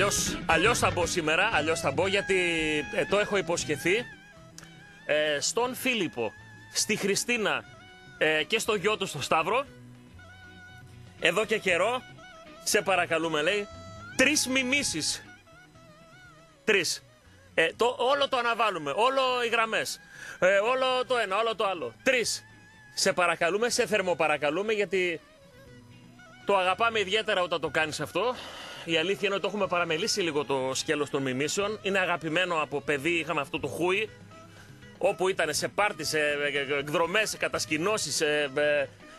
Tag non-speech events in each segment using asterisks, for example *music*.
Αλλιώς, αλλιώς θα μπω σήμερα, αλλιώς θα μπω γιατί ε, το έχω υποσχεθεί ε, στον Φίλιππο, στη Χριστίνα ε, και στο γιο του στο Σταύρο. Εδώ και καιρό, σε παρακαλούμε λέει, τρεις μιμήσεις. Τρεις. Ε, το, όλο το αναβάλουμε, όλο οι γραμμές, ε, όλο το ένα, όλο το άλλο. Τρεις. Σε παρακαλούμε, σε θερμοπαρακαλούμε γιατί το αγαπάμε ιδιαίτερα όταν το κάνεις αυτό. Η αλήθεια είναι ότι το έχουμε παραμελήσει λίγο το σκέλος των μιμήσεων. Είναι αγαπημένο από παιδί, είχαμε αυτό το χούι, όπου ήταν σε πάρτι, σε εκδρομές, σε κατασκηνώσεις, σε,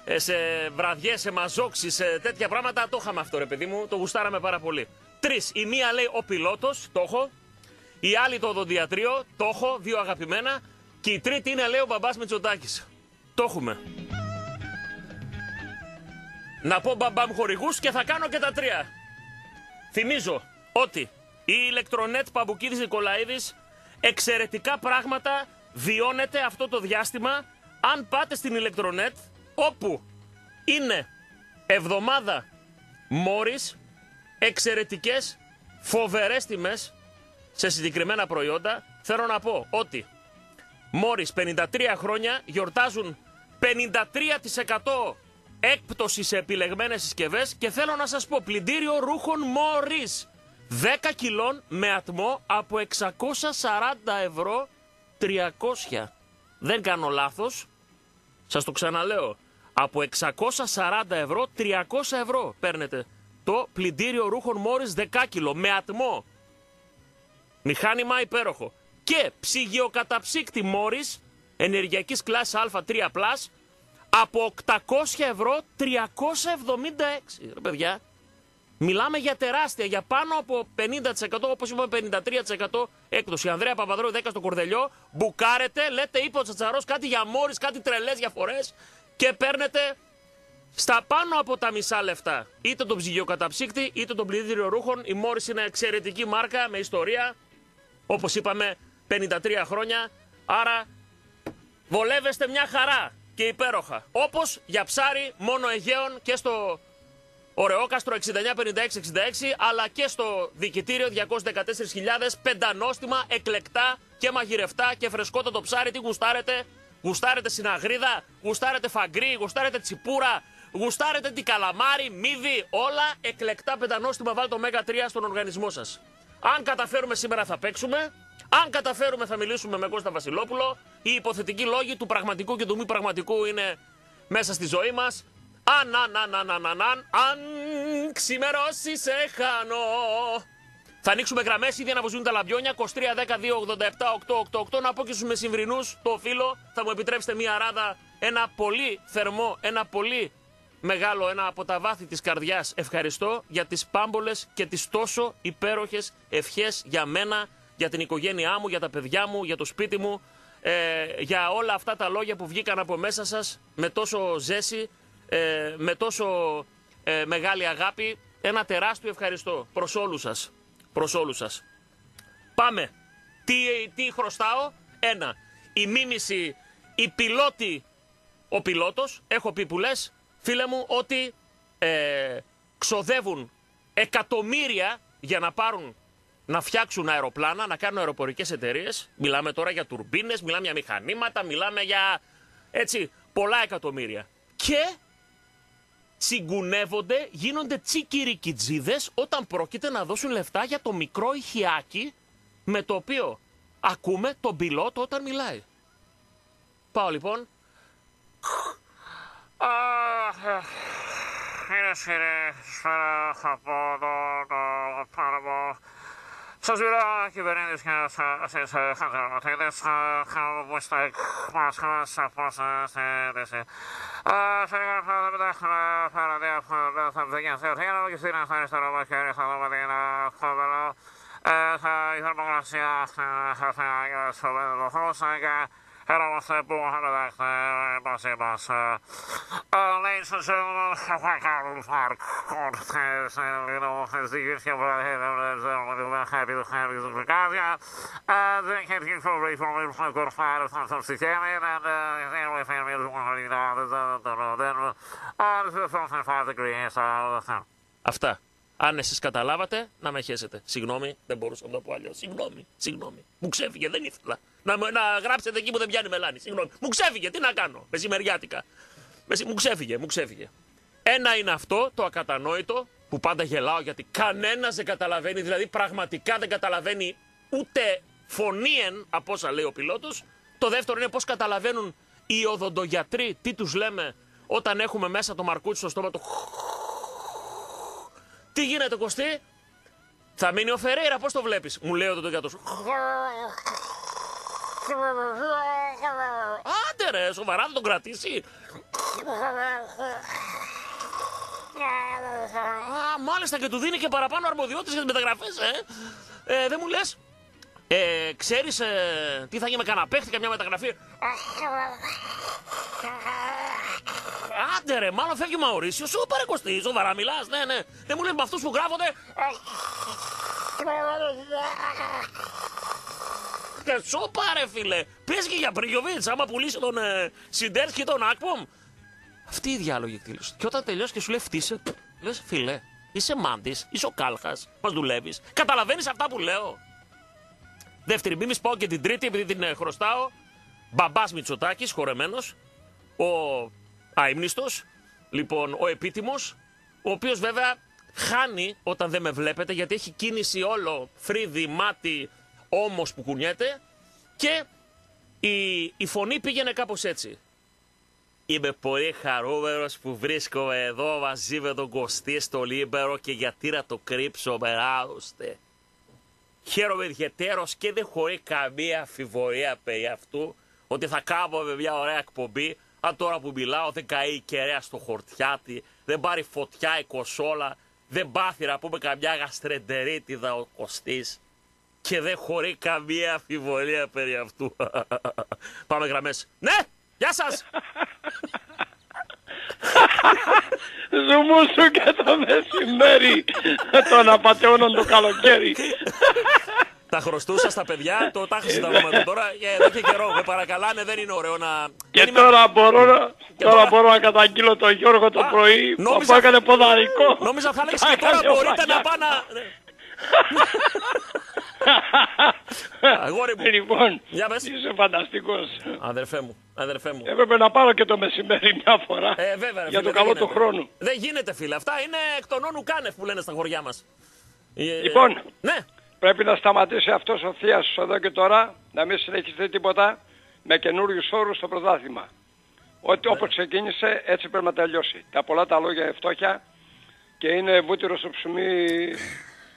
ε, σε βραδιές, σε μαζόξεις, σε τέτοια πράγματα. Το είχαμε αυτό ρε παιδί μου, το γουστάραμε πάρα πολύ. Τρεις. Η μία λέει ο πιλότος, το έχω. Η άλλη το οδοντιατρίο, το έχω, δύο αγαπημένα. Και η τρίτη είναι λέει ο μπαμπάς Μητσοτάκης. Το έχουμε. Να πω μπαμπάμ χορηγούς και θα κάνω και τα τρία. Θυμίζω ότι η ηλεκτρονέτ Παμπουκίδης Νικολαίδης εξαιρετικά πράγματα βιώνεται αυτό το διάστημα. Αν πάτε στην ηλεκτρονέτ όπου είναι εβδομάδα μόρις εξαιρετικές φοβερές τιμές σε συγκεκριμένα προϊόντα θέλω να πω ότι μόρις 53 χρόνια γιορτάζουν 53% έκπτωση σε επιλεγμένες συσκευές και θέλω να σας πω πλυντήριο ρούχων Μόρις 10 κιλών με ατμό από 640 ευρώ 300. Δεν κάνω λάθος. Σας το ξαναλέω. Από 640 ευρώ 300 ευρώ παίρνετε το πλυντήριο ρούχων Μόρις 10 κιλό με ατμό. Μηχάνημα υπέροχο. Και ψυγειοκαταψύκτη Μόρις ενεργειακής κλάσης Α3+, από 800 ευρώ 376. Ρε παιδιά, μιλάμε για τεράστια, για πάνω από 50%, όπως είπαμε 53% έκπτωση. Ανδρέα Παπαδρέου 10 στο Κορδελιό, μπουκάρετε, λέτε είπε ο Τσατσαρός κάτι για μόρις, κάτι τρελές διαφορές και παίρνετε στα πάνω από τα μισά λεφτά. Είτε τον ψυγειοκαταψύκτη, είτε τον πλυντήριο ρούχων. Η Μόρις είναι εξαιρετική μάρκα με ιστορία, όπως είπαμε 53 χρόνια, άρα βολεύεστε μια χαρά και υπέροχα. Όπως για ψάρι μόνο Αιγαίων και στο Ωρεόκαστρο 695666, αλλά και στο δικητήριο 214.000 πεντανόστιμα, εκλεκτά και μαγειρευτά και φρεσκότατο ψάρι. Τι γουστάρετε, γουστάρετε συναγρίδα, γουστάρετε φαγκρί, γουστάρετε τσιπούρα, γουστάρετε τι καλαμάρι, μύδι, όλα εκλεκτά πεντανόστιμα. Βάλτε το Μέγα 3 στον οργανισμό σας. Αν καταφέρουμε σήμερα θα παίξουμε. Αν καταφέρουμε θα μιλήσουμε με Κώστα Βασιλόπουλο. Οι υποθετικοί λόγοι του πραγματικού και του μη πραγματικού είναι μέσα στη ζωή μας. Αν, αν, αν, αν, αν, αν, αν, αν ξημερώσει σε χάνω. Θα ανοίξουμε γραμμές ήδη αναβοζούν τα λαμπιόνια. 23, 10, 2, 87, 8, 8, 8. Να πω και στους μεσημβρινούς το φίλο. Θα μου επιτρέψετε μία ράδα. Ένα πολύ θερμό, ένα πολύ μεγάλο, ένα από τα βάθη της καρδιάς ευχαριστώ για τις πάμπολες και τις τόσο υπέροχες ευχές για μένα για την οικογένειά μου, για τα παιδιά μου, για το σπίτι μου, ε, για όλα αυτά τα λόγια που βγήκαν από μέσα σας με τόσο ζέση, ε, με τόσο ε, μεγάλη αγάπη. Ένα τεράστιο ευχαριστώ προς όλους σας. Προς όλους σας. Πάμε. Τι, τι χρωστάω; Ένα. Η μίμηση, η πιλότη, ο πιλότος. Έχω πει που λες, φίλε μου, ότι ε, ξοδεύουν εκατομμύρια για να πάρουν να φτιάξουν αεροπλάνα, να κάνουν αεροπορικές εταιρείε. Μιλάμε τώρα για τουρμπίνες, μιλάμε για μηχανήματα, μιλάμε για έτσι πολλά εκατομμύρια. Και τσιγκουνεύονται, γίνονται τσικυρικιτζίδες όταν πρόκειται να δώσουν λεφτά για το μικρό ηχιάκι με το οποίο ακούμε τον πιλότο όταν μιλάει. Πάω λοιπόν. Σας μιλά κυβερνήτης και εσείς χαρτιονοτήτες, χαμβούστε μας χαμάς από σας αίτηση. Σε λίγα λεπτά θα πετάξουμε παραδεία από τα παιδιά σε ορθίνα και στην αριστερό μας και στα Hello, sir. Mohammed Akhtar. Boss, boss. Ladies and gentlemen, Carl Park. God, sir, you know, as you can over here, I'm happy to have you in Gaza. And thank you for being for me. I've got a fire of some Sicilian, and anyway, family is one of the others. Then, uh, this is something five degrees, so... Uh, After. Αν εσείς καταλάβατε, να με χέσετε. Συγγνώμη, δεν μπορούσα να το πω αλλιώς. Συγγνώμη, συγγνώμη. Μου ξέφυγε, δεν ήθελα. Να, με- να γράψετε εκεί που δεν πιάνει μελάνη. Συγγνώμη. Μου ξέφυγε, τι να κάνω. Μεσημεριάτικα. Μεση- Μου ξέφυγε, μου ξέφυγε. Ένα είναι αυτό, το ακατανόητο, που πάντα γελάω γιατί κανένας δεν καταλαβαίνει, δηλαδή πραγματικά δεν καταλαβαίνει ούτε φωνήεν από όσα λέει ο πιλότος. Το δεύτερο είναι πώς καταλαβαίνουν οι οδοντογιατροί τι τους λέμε όταν έχουμε μέσα το μαρκούτσι στο στόμα του. Τι γίνεται Κωστή, θα μείνει ο Φερέιρα, πώς το βλέπεις, μου λέει ο οδοντογιατρός. Άντε ρε, σοβαρά θα τον κρατήσει. Α, μάλιστα και του δίνει και παραπάνω αρμοδιότητες για τις μεταγραφές, ε. ε δεν μου λες; Ε, ξέρεις ε, τι θα γίνει με κανένα παίχτη, καμιά μεταγραφή; Άντε ρε, μάλλον φεύγει ο Μαωρίσιος. Σου παρεκοστεί, σοβαρά μιλάς, ναι, ναι. Δεν μου λες με αυτούς που γράφονται. Και σώπα ρε φίλε. Πες και για Πριγιοβίτς, άμα πουλήσει τον ε, Σιντέρς και τον Ακπομ. Αυτή η διάλογη εκδήλωση. Και όταν τελειώσει και σου λέει φτύσε, λες φίλε, είσαι μάντης, είσαι ο κάλχας, μας δουλεύεις. Καταλαβαίνεις αυτά που λέω. Δεύτερη, μην μη πω και την τρίτη, επειδή την ε, χρωστάω. Μπαμπάς Μητσοτάκης, χορεμένο. Ο αείμνηστος. Λοιπόν, ο επίτιμος. Ο οποίος βέβαια χάνει όταν δεν με βλέπετε, γιατί έχει κίνηση όλο φρύδι, μάτι, όμως που κουνιέται. Και η, η φωνή πήγαινε κάπως έτσι. Είμαι πολύ χαρούμενος που βρίσκομαι εδώ μαζί με τον Κωστή στο Λίμπερο και γιατί να το κρύψω με άλλωστε. Χαίρομαι ιδιαιτέρως και δεν χωρεί καμία αμφιβολία περί αυτού ότι θα κάνουμε μια ωραία εκπομπή αν τώρα που μιλάω δεν καεί η κεραία στο Χορτιάτη, δεν πάρει φωτιά η κονσόλα, δεν πάθει να πούμε καμιά γαστρεντερίτιδα ο Κωστής και δεν χωρεί καμία αμφιβολία περί αυτού. *laughs* Πάμε γραμμές. Ναι! Γεια σας! *laughs* Ζουμούσου και το μεσημέρι των απαταιώνων το καλοκαίρι. *laughs* Τα χρωστούσα στα παιδιά, το τάχασε τα βήματα τώρα. Ε, εδώ και καιρό με παρακαλάνε, δεν είναι ωραίο να. Και δεν είμαι- τώρα μπορώ, να- τώρα τώρα- μπορώ να καταγγείλω τον Γιώργο το Α, πρωί νόμιζα- που έκανε ποδαρικό. Νόμιζα θα έλεγες Τα και τώρα έκανε ο μπορείτε να Βαγιάς. πάνε. Αγόρι μου. Λοιπόν, Για πες. είσαι φανταστικός. Αδερφέ μου, αδερφέ μου. Έπρεπε να πάρω και το μεσημέρι μια φορά Ε, βέβαια, ρε, για φίλε, το δεν καλό του γίνεται. χρόνου. Δεν γίνεται, φίλε. Αυτά είναι εκ των όνου κάνευ που λένε στα χωριά μας. Ε, Λοιπόν. Ναι, Πρέπει να σταματήσει αυτός ο Θείασος εδώ και τώρα, να μην συνεχιστεί τίποτα με καινούριους όρους στο πρωτάθλημα. Ότι όπως ξεκίνησε έτσι πρέπει να τελειώσει. Τα πολλά τα λόγια είναι φτώχεια και είναι βούτυρο στο ψουμί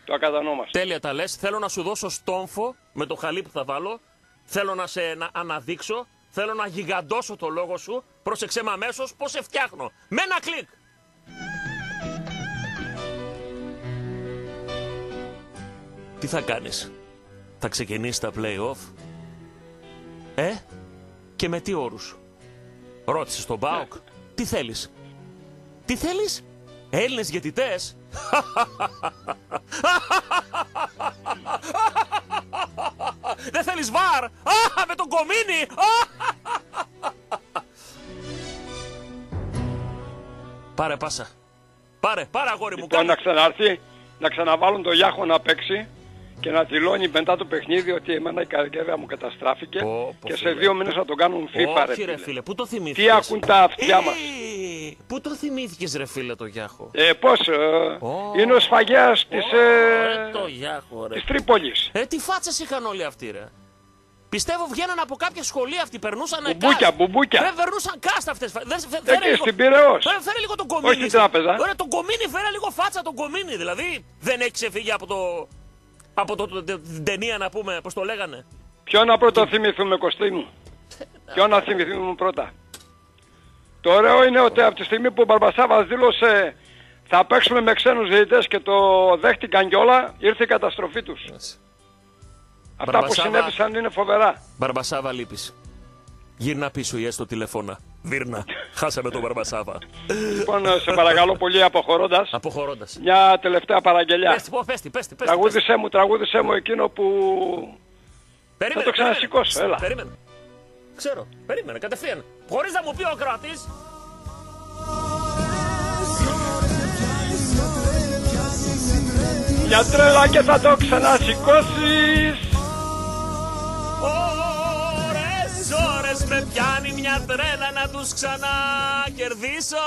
το ακατανόμαστο. τέλεια τα λες. Θέλω να σου δώσω στόμφο με το χαλί που θα βάλω. Θέλω να σε να αναδείξω. Θέλω να γιγαντώσω το λόγο σου. Πρόσεξε με αμέσως πώς σε φτιάχνω. Με ένα κλικ. Τι θα κάνεις; Θα ξεκινήσεις τα play-off; Ε, και με τι όρους; Ρώτησες τον Μπάουκ. Τι θέλεις; Τι θέλεις; Έλληνες διαιτητές. Δεν θέλεις βαρ. Α, με τον κομίνι. Α! Πάρε πάσα. Πάρε, πάρε αγόρι μου. Λοιπόν, να Κάνε. ξαναρθεί, να ξαναβάλουν το Γιάχο να παίξει και να δηλώνει μετά το παιχνίδι ότι εμένα η καριέρα μου καταστράφηκε Πω, πω, και σε φίλε. δύο μήνες να τον κάνουν FIFA Όχι ρε ρε φίλε. φίλε, πού το θυμήθηκες; Τι ακούν τα αυτιά μας; Ε, Πού το θυμήθηκες ρε φίλε το Γιάχο; Ε, πώς, ε, Ω. είναι ο σφαγιάς της, Ρε ε, το Γιάχο ρε. της Τρίπολης. Ε, τι φάτσες είχαν όλοι αυτοί ρε. Πιστεύω βγαίναν από κάποια σχολεία αυτοί, περνούσαν Μπουμπούκια, κάστ. μπουμπούκια. Δεν περνούσαν κάστα αυτές. Φε- δεν- φε- φέρε Εκεί λίγο- στην Πειραιώς. Φέρε, φέρε λίγο τον κομίνι. Όχι στην τράπεζα. Ωραία, τον κομίνι, φέρε λίγο φάτσα τον κομίνι. Δηλαδή, δεν έχει ξεφύγει από το... Από το, το- το- την ταινία να πούμε, πώς το λέγανε; Ποιο να πρώτο θυμηθούμε Κωστή μου. Ποιο να θυμηθούμε πρώτα; Το ωραίο είναι ότι από τη στιγμή που ο Μπαρμπασάβας δήλωσε θα παίξουμε με ξένους διαιτητές και το δέχτηκαν κιόλα, ήρθε η καταστροφή τους. Αυτά που Μπαρμπασάβα. συνέβησαν είναι φοβερά. Μπαρμπασάβα λείπεις. Γύρνα πίσω ή έστω τηλεφώνα. Βίρνα. Χάσαμε τον Μπαρμπασάβα. Λοιπόν, σε παρακαλώ πολύ αποχωρώντας, Αποχωρώντας. μια τελευταία παραγγελιά. Πες, πω, πες, τι, πες, τι, πες, τι, πες. Τραγούδισέ μου, τραγούδισέ μου εκείνο που... Περίμενε, θα το ξανασηκώσω, περίμενε. έλα. Περίμενε. Ξέρω, περίμενε, κατευθείαν. Χωρίς να μου πει ο κρατής. Piano, piano, piano, μια τρέλα και θα το ξανασηκώσεις Ωρες, ώρες με πιάνει μια τρέλα να τους ξανακερδίσω.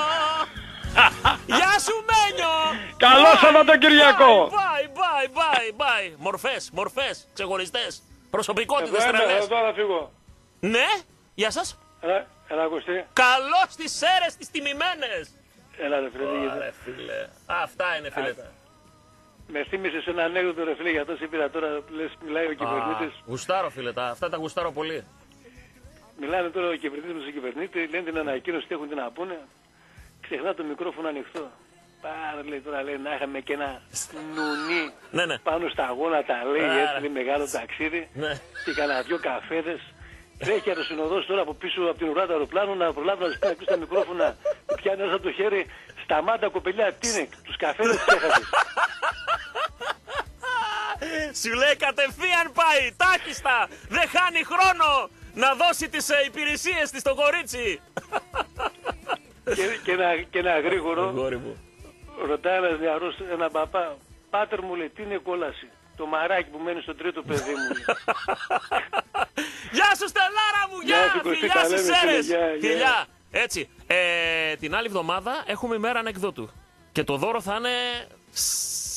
*laughs* Γεια σου Μένιο! Καλό Σαββατοκυριακό! Bye, bye, bye, bye Μορφές, μορφές, ξεχωριστές. Προσωπικότητες Εδώ είμαι, τρελές. εδώ θα φύγω. Ναι, γεια σας. Έλα, έλα ακουστή Καλώς τις αίρες τις τιμημένες. Έλα ρε φίλε γιατί- Ρε φίλε, αυτά είναι φίλε. Με θύμισες ένα ανέκδοτο ρε φίλε για τόσο ήπειρα τώρα λες μιλάει ο κυβερνήτης. Α, Γουστάρω φίλε, τα, αυτά τα γουστάρω πολύ Μιλάνε τώρα ο κυβερνήτης με τον κυβερνήτη, λένε την ανακοίνωση τι έχουν τι να πούνε. Ξεχνά το μικρόφωνο ανοιχτό. Πάρα λέει τώρα λέει να είχαμε και ένα νουνί Ναι, ναι, πάνω στα γόνατα λέει Άρα. έτσι λέει, μεγάλο ταξίδι ναι και κανένα δυο καφέδες. Τρέχει από το συνοδός τώρα από πίσω από την ουρά του αεροπλάνου να προλάβει να σου πει να ακούσει τα μικρόφωνα. Του Πιάνει ένα από το χέρι. Σταμάτα κοπελιά, τι είναι, τους καφέδες ξέχασες. Σου λέει κατευθείαν πάει, τάχιστα, δεν χάνει χρόνο να δώσει τις ε, υπηρεσίες της στο κορίτσι. και, και, ένα, και ένα γρήγορο Γόρι μου. ρωτάει ένας νεαρός ένα παπά. Πάτερ μου λέει τι είναι κόλαση; Το μαράκι που μένει στο τρίτο παιδί μου. λέει. Γεια σου Στελάρα μου, γεια, Γεια σου, Κωστή, φιλιά τα στις λέμε, φίλε, αίρες. γεια, γεια. Φιλιά, έτσι. Ε, την άλλη εβδομάδα έχουμε ημέρα ανεκδότου. Και το δώρο θα είναι...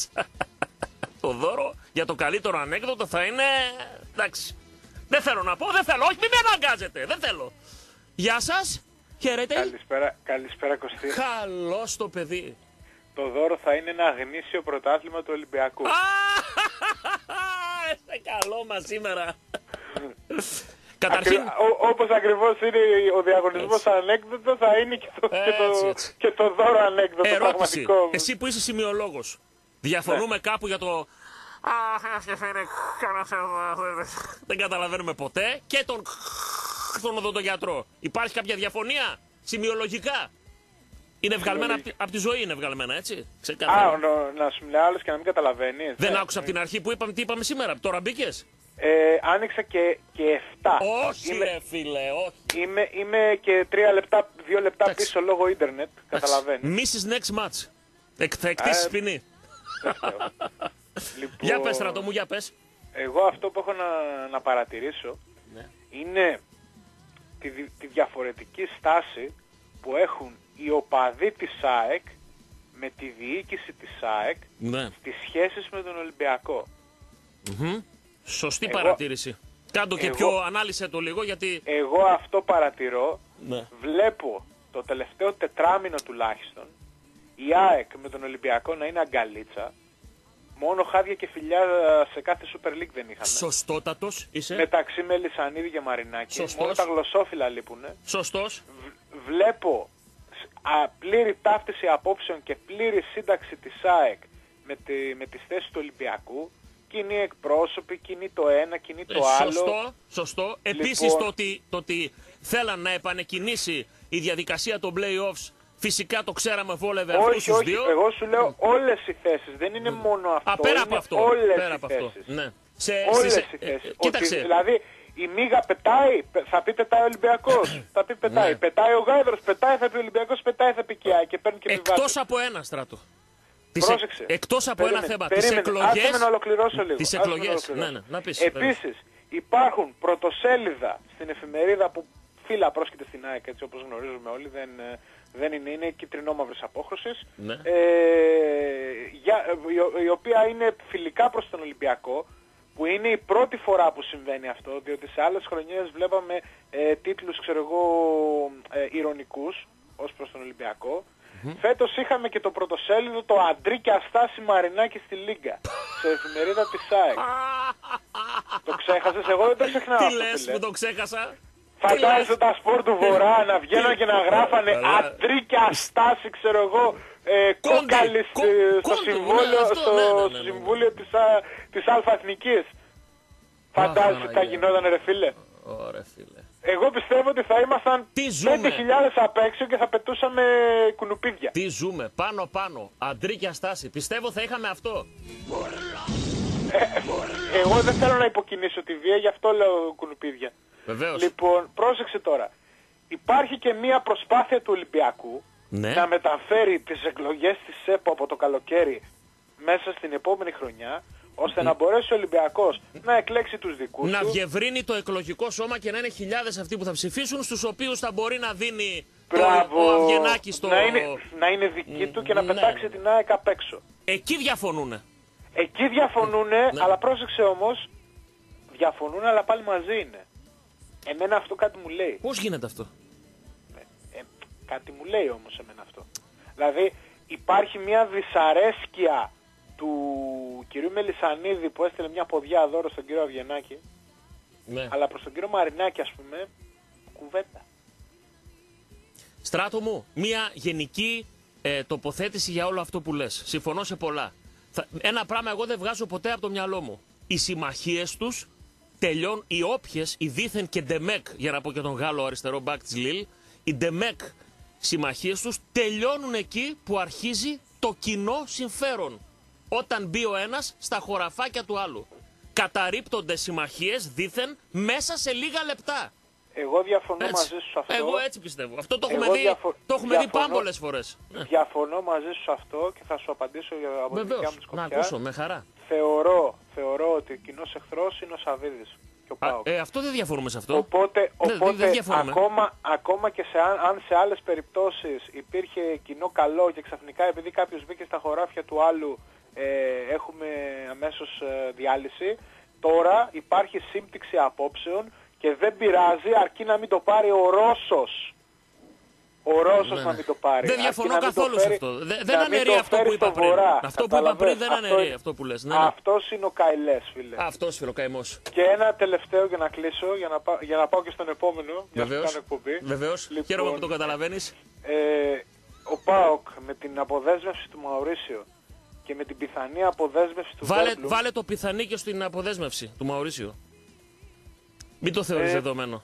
*laughs* το δώρο για το καλύτερο ανέκδοτο θα είναι... Εντάξει. Δεν θέλω να πω, δεν θέλω. Όχι, μην με αναγκάζετε. Δεν θέλω. Γεια σας. Χαίρετε. Καλησπέρα, καλησπέρα Κωστή. Καλώς το παιδί. Το δώρο θα είναι ένα γνήσιο πρωτάθλημα του Ολυμπιακού. Α, *laughs* Είστε καλό μας σήμερα. Καταρχήν, Ακρι- ο- όπως ακριβώς είναι ο διαγωνισμός ανέκδοτο θα είναι και το, και το, Έτσι, έτσι. και το δώρο ανέκδοτο ερώτηση. πραγματικό. Εσύ που είσαι σημειολόγος, διαφωνούμε κάπου για το Αχ, και φαίνεται κανένα δεν καταλαβαίνουμε ποτέ και τον τον οδοντογιατρό. Υπάρχει κάποια διαφωνία; Σημειολογικά. Είναι βγαλμένα από τη, απ' τη ζωή, είναι βγαλμένα, έτσι; Ξεκάθαρα. Α, νο- να σου μιλάω άλλος και να μην καταλαβαίνεις. Δεν Ναι. άκουσα από την αρχή που είπαμε τι είπαμε σήμερα. Τώρα μπήκες; Ε, άνοιξα και, και 7. Όχι, Είμαι, ρε φίλε, όχι. είμαι, είμαι και 3 λεπτά, 2 λεπτά Εντάξει. πίσω λόγω ίντερνετ. Καταλαβαίνεις. Mrs. Next Match. Εκ, θα εκτίσεις Ε, ποινή. *laughs* Λοιπόν, Για πες, στρατό μου, για πες. Εγώ αυτό που έχω να, να παρατηρήσω Ναι. είναι τη, δι- τη διαφορετική στάση που έχουν οι οπαδοί της ΑΕΚ με τη διοίκηση της ΑΕΚ Ναι. στις σχέσεις με τον Ολυμπιακό. Μμμ. Σωστή Εγώ- παρατήρηση. Κάντο και εγώ- πιο, ανάλυσε το λίγο γιατί... Εγώ αυτό παρατηρώ, Ναι. βλέπω το τελευταίο τετράμινο τουλάχιστον η ΑΕΚ με τον Ολυμπιακό να είναι αγκαλίτσα, μόνο χάδια και φιλιά σε κάθε Super League δεν είχαμε. Σωστότατος είσαι. Μεταξύ Μελισανίδη και Μαρινάκη, Σωστός. μόνο τα γλωσσόφυλλα λείπουνε. Σωστός. Β- βλέπω σ- α, πλήρη ταύτιση απόψεων και πλήρη σύνταξη της ΑΕΚ με, τη, με τις θέσεις του Ολυμπιακού. Κοινή εκπρόσωποι, κοινή το ένα, κοινή Ε, το άλλο. Σωστό, σωστό. Επίσης Λοιπόν. το ότι, το ότι θέλαν να επανεκκινήσει η διαδικασία των playoffs, φυσικά το ξέραμε βόλευε αυτούς όχι, τους όχι. δύο. Εγώ σου λέω όλες οι θέσεις. Δεν είναι μόνο αυτό. Α, πέρα είναι από αυτό. Όλες πέρα οι από αυτό. θέσεις. Ναι. Σε, Όλες στις- οι ε, θέσεις. ε, Ότι, κοίταξε. δηλαδή η Μίγα πετάει, πε- θα πει πετάει ο Ολυμπιακός. θα πει πετάει. Ναι. Πετάει ο Γάιδρος, πετάει θα πει ο Ολυμπιακός, πετάει θα πει και η ΑΕΚ και παίρνει και Εκτός επιβάσεις. από ένα στρατό. Τις Πρόσεξε. εκ- εκτός από Περίμενε, ένα θέμα. περίμενε. Τις εκλογές. Άσε με να ολοκληρώσω λίγο. Τις Άσε με να εκλογές. ολοκληρώσω. Ναι, ναι, να πεις. Επίσης υπάρχουν πρωτοσέλιδα στην εφημερίδα που φύλλα πρόσκειται στην ΑΕΚ έτσι όπως γνωρίζουμε όλοι. Δεν, ε, δεν είναι, είναι κυτρινόμαυρες απόχρωσης. Ναι. Ε, για, η, η οποία είναι φιλικά προς τον Ολυμπιακό που είναι η πρώτη φορά που συμβαίνει αυτό διότι σε άλλες χρονιές βλέπαμε ε, τίτλους ξέρω εγώ ε, ηρωνικούς ως προς τον Ολυμπιακό. Φέτος είχαμε και το πρωτοσέλιδο το Αντρί και Αστάση Μαρινάκη στη Λίγκα σε εφημερίδα της ΑΕΚ. *laughs* το ξέχασες, εγώ δεν το ξεχνάω Τι αυτό, λες φίλε. που το ξέχασα; Φαντάζεσαι τα σπορ του Βορρά να βγαίνουν και να γράφανε Καλά. Αντρί και Αστάση, ξέρω εγώ, ε, Κόντε, κόκαλη κο- στο, κόντε, συμβόλαιο, ναι, αυτό, στο ναι, ναι, ναι, ναι. συμβούλιο της, α, της Αλφα Εθνικής. Φαντάζεσαι τι θα Παναγία. γινόταν ρε φίλε. Ωραία φίλε. Εγώ πιστεύω ότι θα ήμασταν Τι ζούμε; 5.000 απ' έξω και θα πετούσαμε κουνουπίδια. Τι ζούμε, πάνω πάνω, αντρίκια στάση. Πιστεύω θα είχαμε αυτό. Εγώ δεν θέλω να υποκινήσω τη βία, γι' αυτό λέω κουνουπίδια. Βεβαίως. Λοιπόν, πρόσεξε τώρα. Υπάρχει και μία προσπάθεια του Ολυμπιακού Ναι. να μεταφέρει τις εκλογές της ΕΠΟ από το καλοκαίρι μέσα στην επόμενη χρονιά ώστε να μπορέσει ο Ολυμπιακός να εκλέξει τους δικούς Να του. διευρύνει το εκλογικό σώμα και να είναι χιλιάδες αυτοί που θα ψηφίσουν, στους οποίους θα μπορεί να δίνει το, Μπράβο. ο Αυγενάκης το... να, είναι, να είναι δική του και να Ναι. πετάξει την ΑΕΚ απ' έξω. Εκεί διαφωνούν. Εκεί διαφωνούν, Ναι. αλλά πρόσεξε όμως, διαφωνούν αλλά πάλι μαζί είναι. Εμένα αυτό κάτι μου λέει. Πώς γίνεται αυτό; Ε, κάτι μου λέει όμως εμένα αυτό. Δηλαδή υπάρχει μια δυσαρέσκεια του κυρίου Μελισανίδη που έστειλε μια ποδιά δώρο στον κύριο Αυγενάκη, Ναι. αλλά προς τον κύριο Μαρινάκη ας πούμε, κουβέντα. Στράτο μου, μία γενική ε, τοποθέτηση για όλο αυτό που λες. Συμφωνώ σε πολλά. Θα, ένα πράγμα εγώ δεν βγάζω ποτέ από το μυαλό μου. Οι συμμαχίες τους τελειώνουν, οι όποιες, οι δίθεν και ντεμεκ, για να πω και τον Γάλλο αριστερό μπακ της Λίλ, οι ντεμεκ συμμαχίες τους τελειώνουν εκεί που αρχίζει το κοινό συμφέρον. Όταν μπει ο ένας στα χωραφάκια του άλλου. Καταρρίπτονται συμμαχίες δίθεν μέσα σε λίγα λεπτά. Εγώ διαφωνώ Έτσι. μαζί σου σε αυτό. Εγώ έτσι πιστεύω. Αυτό το έχουμε Εγώ δει, διαφο- το έχουμε δει διαφωνώ. πάμπολες φορές. Ναι. Διαφωνώ μαζί σου σε αυτό και θα σου απαντήσω για από τη δικιά Βεβαίως. μου τη Να σκοπιά. ακούσω, με χαρά. Θεωρώ, θεωρώ ότι ο κοινός εχθρός είναι ο Σαββίδης και ο Α, Πάοκ. ε, αυτό δεν διαφωνούμε σε αυτό. Οπότε, Ναι, δεν- οπότε δεν διαφωνούμε. ακόμα, ακόμα και σε, αν, αν σε άλλες περιπτώσεις υπήρχε κοινό καλό και ξαφνικά επειδή κάποιος μπήκε στα χωράφια του άλλου ε, έχουμε αμέσως ε, διάλυση, τώρα υπάρχει σύμπτυξη απόψεων και δεν πειράζει αρκεί να μην το πάρει ο Ρώσος. Ο Ρώσος Ναι, να ναι. μην το πάρει. Δεν Αρκεί διαφωνώ να μην το καθόλου σε φέρει- αυτό. Δε- να δεν μην αναιρεί το αυτό φέρει που είπα στο πριν. βορρά. Αυτό που είπα πριν δεν Καταλαβες. αναιρεί Αυτό- αυτό που λες. Ναι, ναι. Αυτός είναι ο Καηλές, φίλε. Αυτός φιλοκαημός. Και ένα τελευταίο για να κλείσω, για να, πά- για να πάω και στον επόμενο, για να σου Βεβαίως. κάνω εκπομπή. Βεβαίως. Λοιπόν, Χαίρομαι που το καταλαβαίνεις. Ε, ο ΠΑΟΚ με την αποδέσμευση του Μαουρίσιο και με την πιθανή αποδέσμευση του Βάλε, Βέρμπλουμ, βάλε το πιθανή και στην αποδέσμευση του Μαουρίσιο. Μην το θεωρείς Ε, δεδομένο.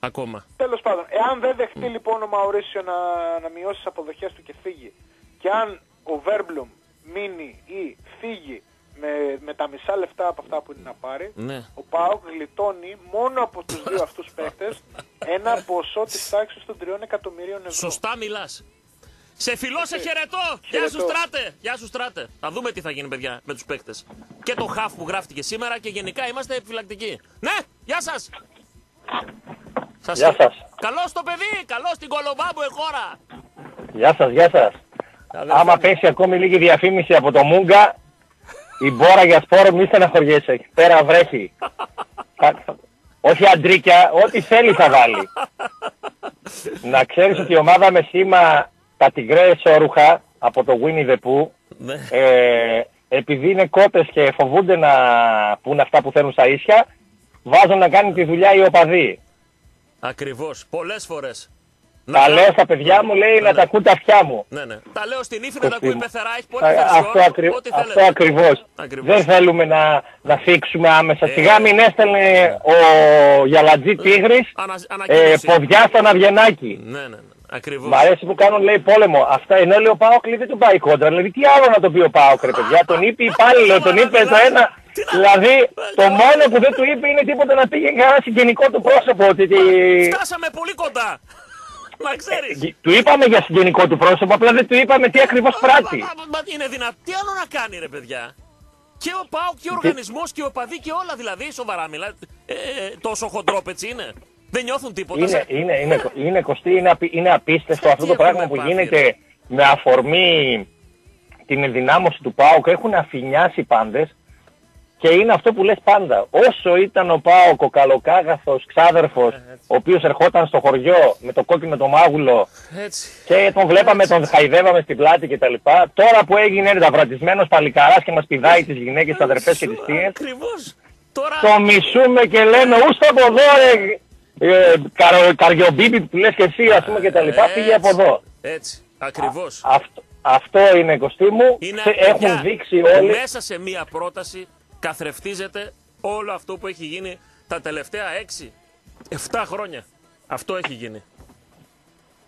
Ακόμα. Τέλος πάντων, εάν δεν δεχτεί λοιπόν ο Μαουρίσιο να, να μειώσει τις αποδοχές του και φύγει και αν ο Βέρμπλουμ μείνει ή φύγει με, με τα μισά λεφτά από αυτά που είναι να πάρει, Ναι. ο ΠΑΟΚ γλιτώνει μόνο από τους δύο αυτούς παίκτες ένα ποσό της *laughs* τάξης των 3 εκατομμυρίων ευρώ. Σωστά μιλάς. Σε φιλό, σε χαιρετώ! Γεια σου, Χαιρετώ. στράτε! Γεια σου, στράτε! Θα δούμε τι θα γίνει, παιδιά, με τους παίκτες. Και το χαφ που γράφτηκε σήμερα και γενικά είμαστε επιφυλακτικοί. Ναι, γεια σας! σας Γεια σας. Καλώς το παιδί! Καλώς την Κολομπάμπου εχώρα! Γεια σας, γεια σας. Άμα πέσει ακόμη λίγη διαφήμιση από το Μούγκα, η μπόρα για σπόρο μη στεναχωριέσαι. Εκεί Πέρα βρέχει. *laughs* Κα- Όχι αντρίκια, ό,τι θέλει θα βάλει. *laughs* Να ξέρεις ότι η ομάδα με σήμα τα τυγρέ όρουχα από το Winnie the Pooh, Ναι. ε, επειδή είναι κότες και φοβούνται να πούν αυτά που θέλουν στα ίσια, βάζουν να κάνει τη δουλειά οι οπαδοί. Ακριβώς. Πολλές φορές. Τα λέω στα παιδιά μου, λέει, να τα ακούν τα αυτιά μου. Ναι, ναι. Τα λέω στην ύφη να τα ακούει η πεθερά. Έχει πολλή Α, βερσιόν. Αυτό, ακρι... Ό,τι αυτό θέλετε. ακριβώς. Ακριβώς. Δεν θέλουμε να, να θίξουμε άμεσα. Ε. Σιγά μην έστελνε ο Γιαλατζή Τίγρης Ανα, ε, ανακοίνωση. ποδιά στον Αυγενάκη. Ναι, ναι, ναι. Ακριβώς. Μ' αρέσει που κάνουν λέει πόλεμο. Αυτά ενώ λέει ο Πάοκ λέει δεν τον πάει κόντρα. Δηλαδή τι άλλο να το πει ο Πάοκ ρε παιδιά; Τον είπε υπάλληλο, τον είπε το ένα. Τι να- Δηλαδή το μόνο που δεν του είπε είναι τίποτα να πήγε για ένα συγγενικό του πρόσωπο. Ότι... Φτάσαμε πολύ κοντά. Να ξέρεις. Του είπαμε για συγγενικό του πρόσωπο, απλά δεν του είπαμε τι ακριβώς πράττει. Μα, μα, μα, είναι δυνατό. Τι άλλο να κάνει ρε παιδιά; Και ο ΠΑΟΚ και ο οργανισμός και ο παδί και όλα δηλαδή. Σοβαρά μιλά. Ε, ε, τόσο χοντρόπετσι είναι. Δεν νιώθουν τίποτα. Είναι, Σαν- είναι, είναι, είναι, κοστί, είναι, απει- είναι απίστευτο αυτό το έχουμε πράγμα που πάθει, γίνεται με αφορμή την ενδυνάμωση του ΠΑΟΚ. Έχουν αφηνιάσει πάντες και είναι αυτό που λες πάντα. Όσο ήταν ο ΠΑΟΚ ο καλοκάγαθος ξάδερφος, ο οποίος ερχόταν στο χωριό με το κόκκινο το μάγουλο Έτσι. και τον βλέπαμε, τον χαϊδεύαμε στην πλάτη κτλ. Τώρα που έγινε ταυρατισμένος παλικαράς και μας πηδάει τις γυναίκες, τις αδερφές και τις θείες, Ακριβώς. Τώρα... το μισούμε και λέμε ούστα από εδώ ρε ε, καρο, καριομπίμπι που λες και εσύ ας πούμε και τα λοιπά πήγε από εδώ. Έτσι. Ακριβώς. Αυτό, αυτό είναι κοστί μου. Είναι, Θε- Έχουν παιδιά, δείξει όλοι. Μέσα σε μία πρόταση καθρεφτίζεται όλο αυτό που έχει γίνει τα τελευταία 6-7 χρόνια. Αυτό έχει γίνει.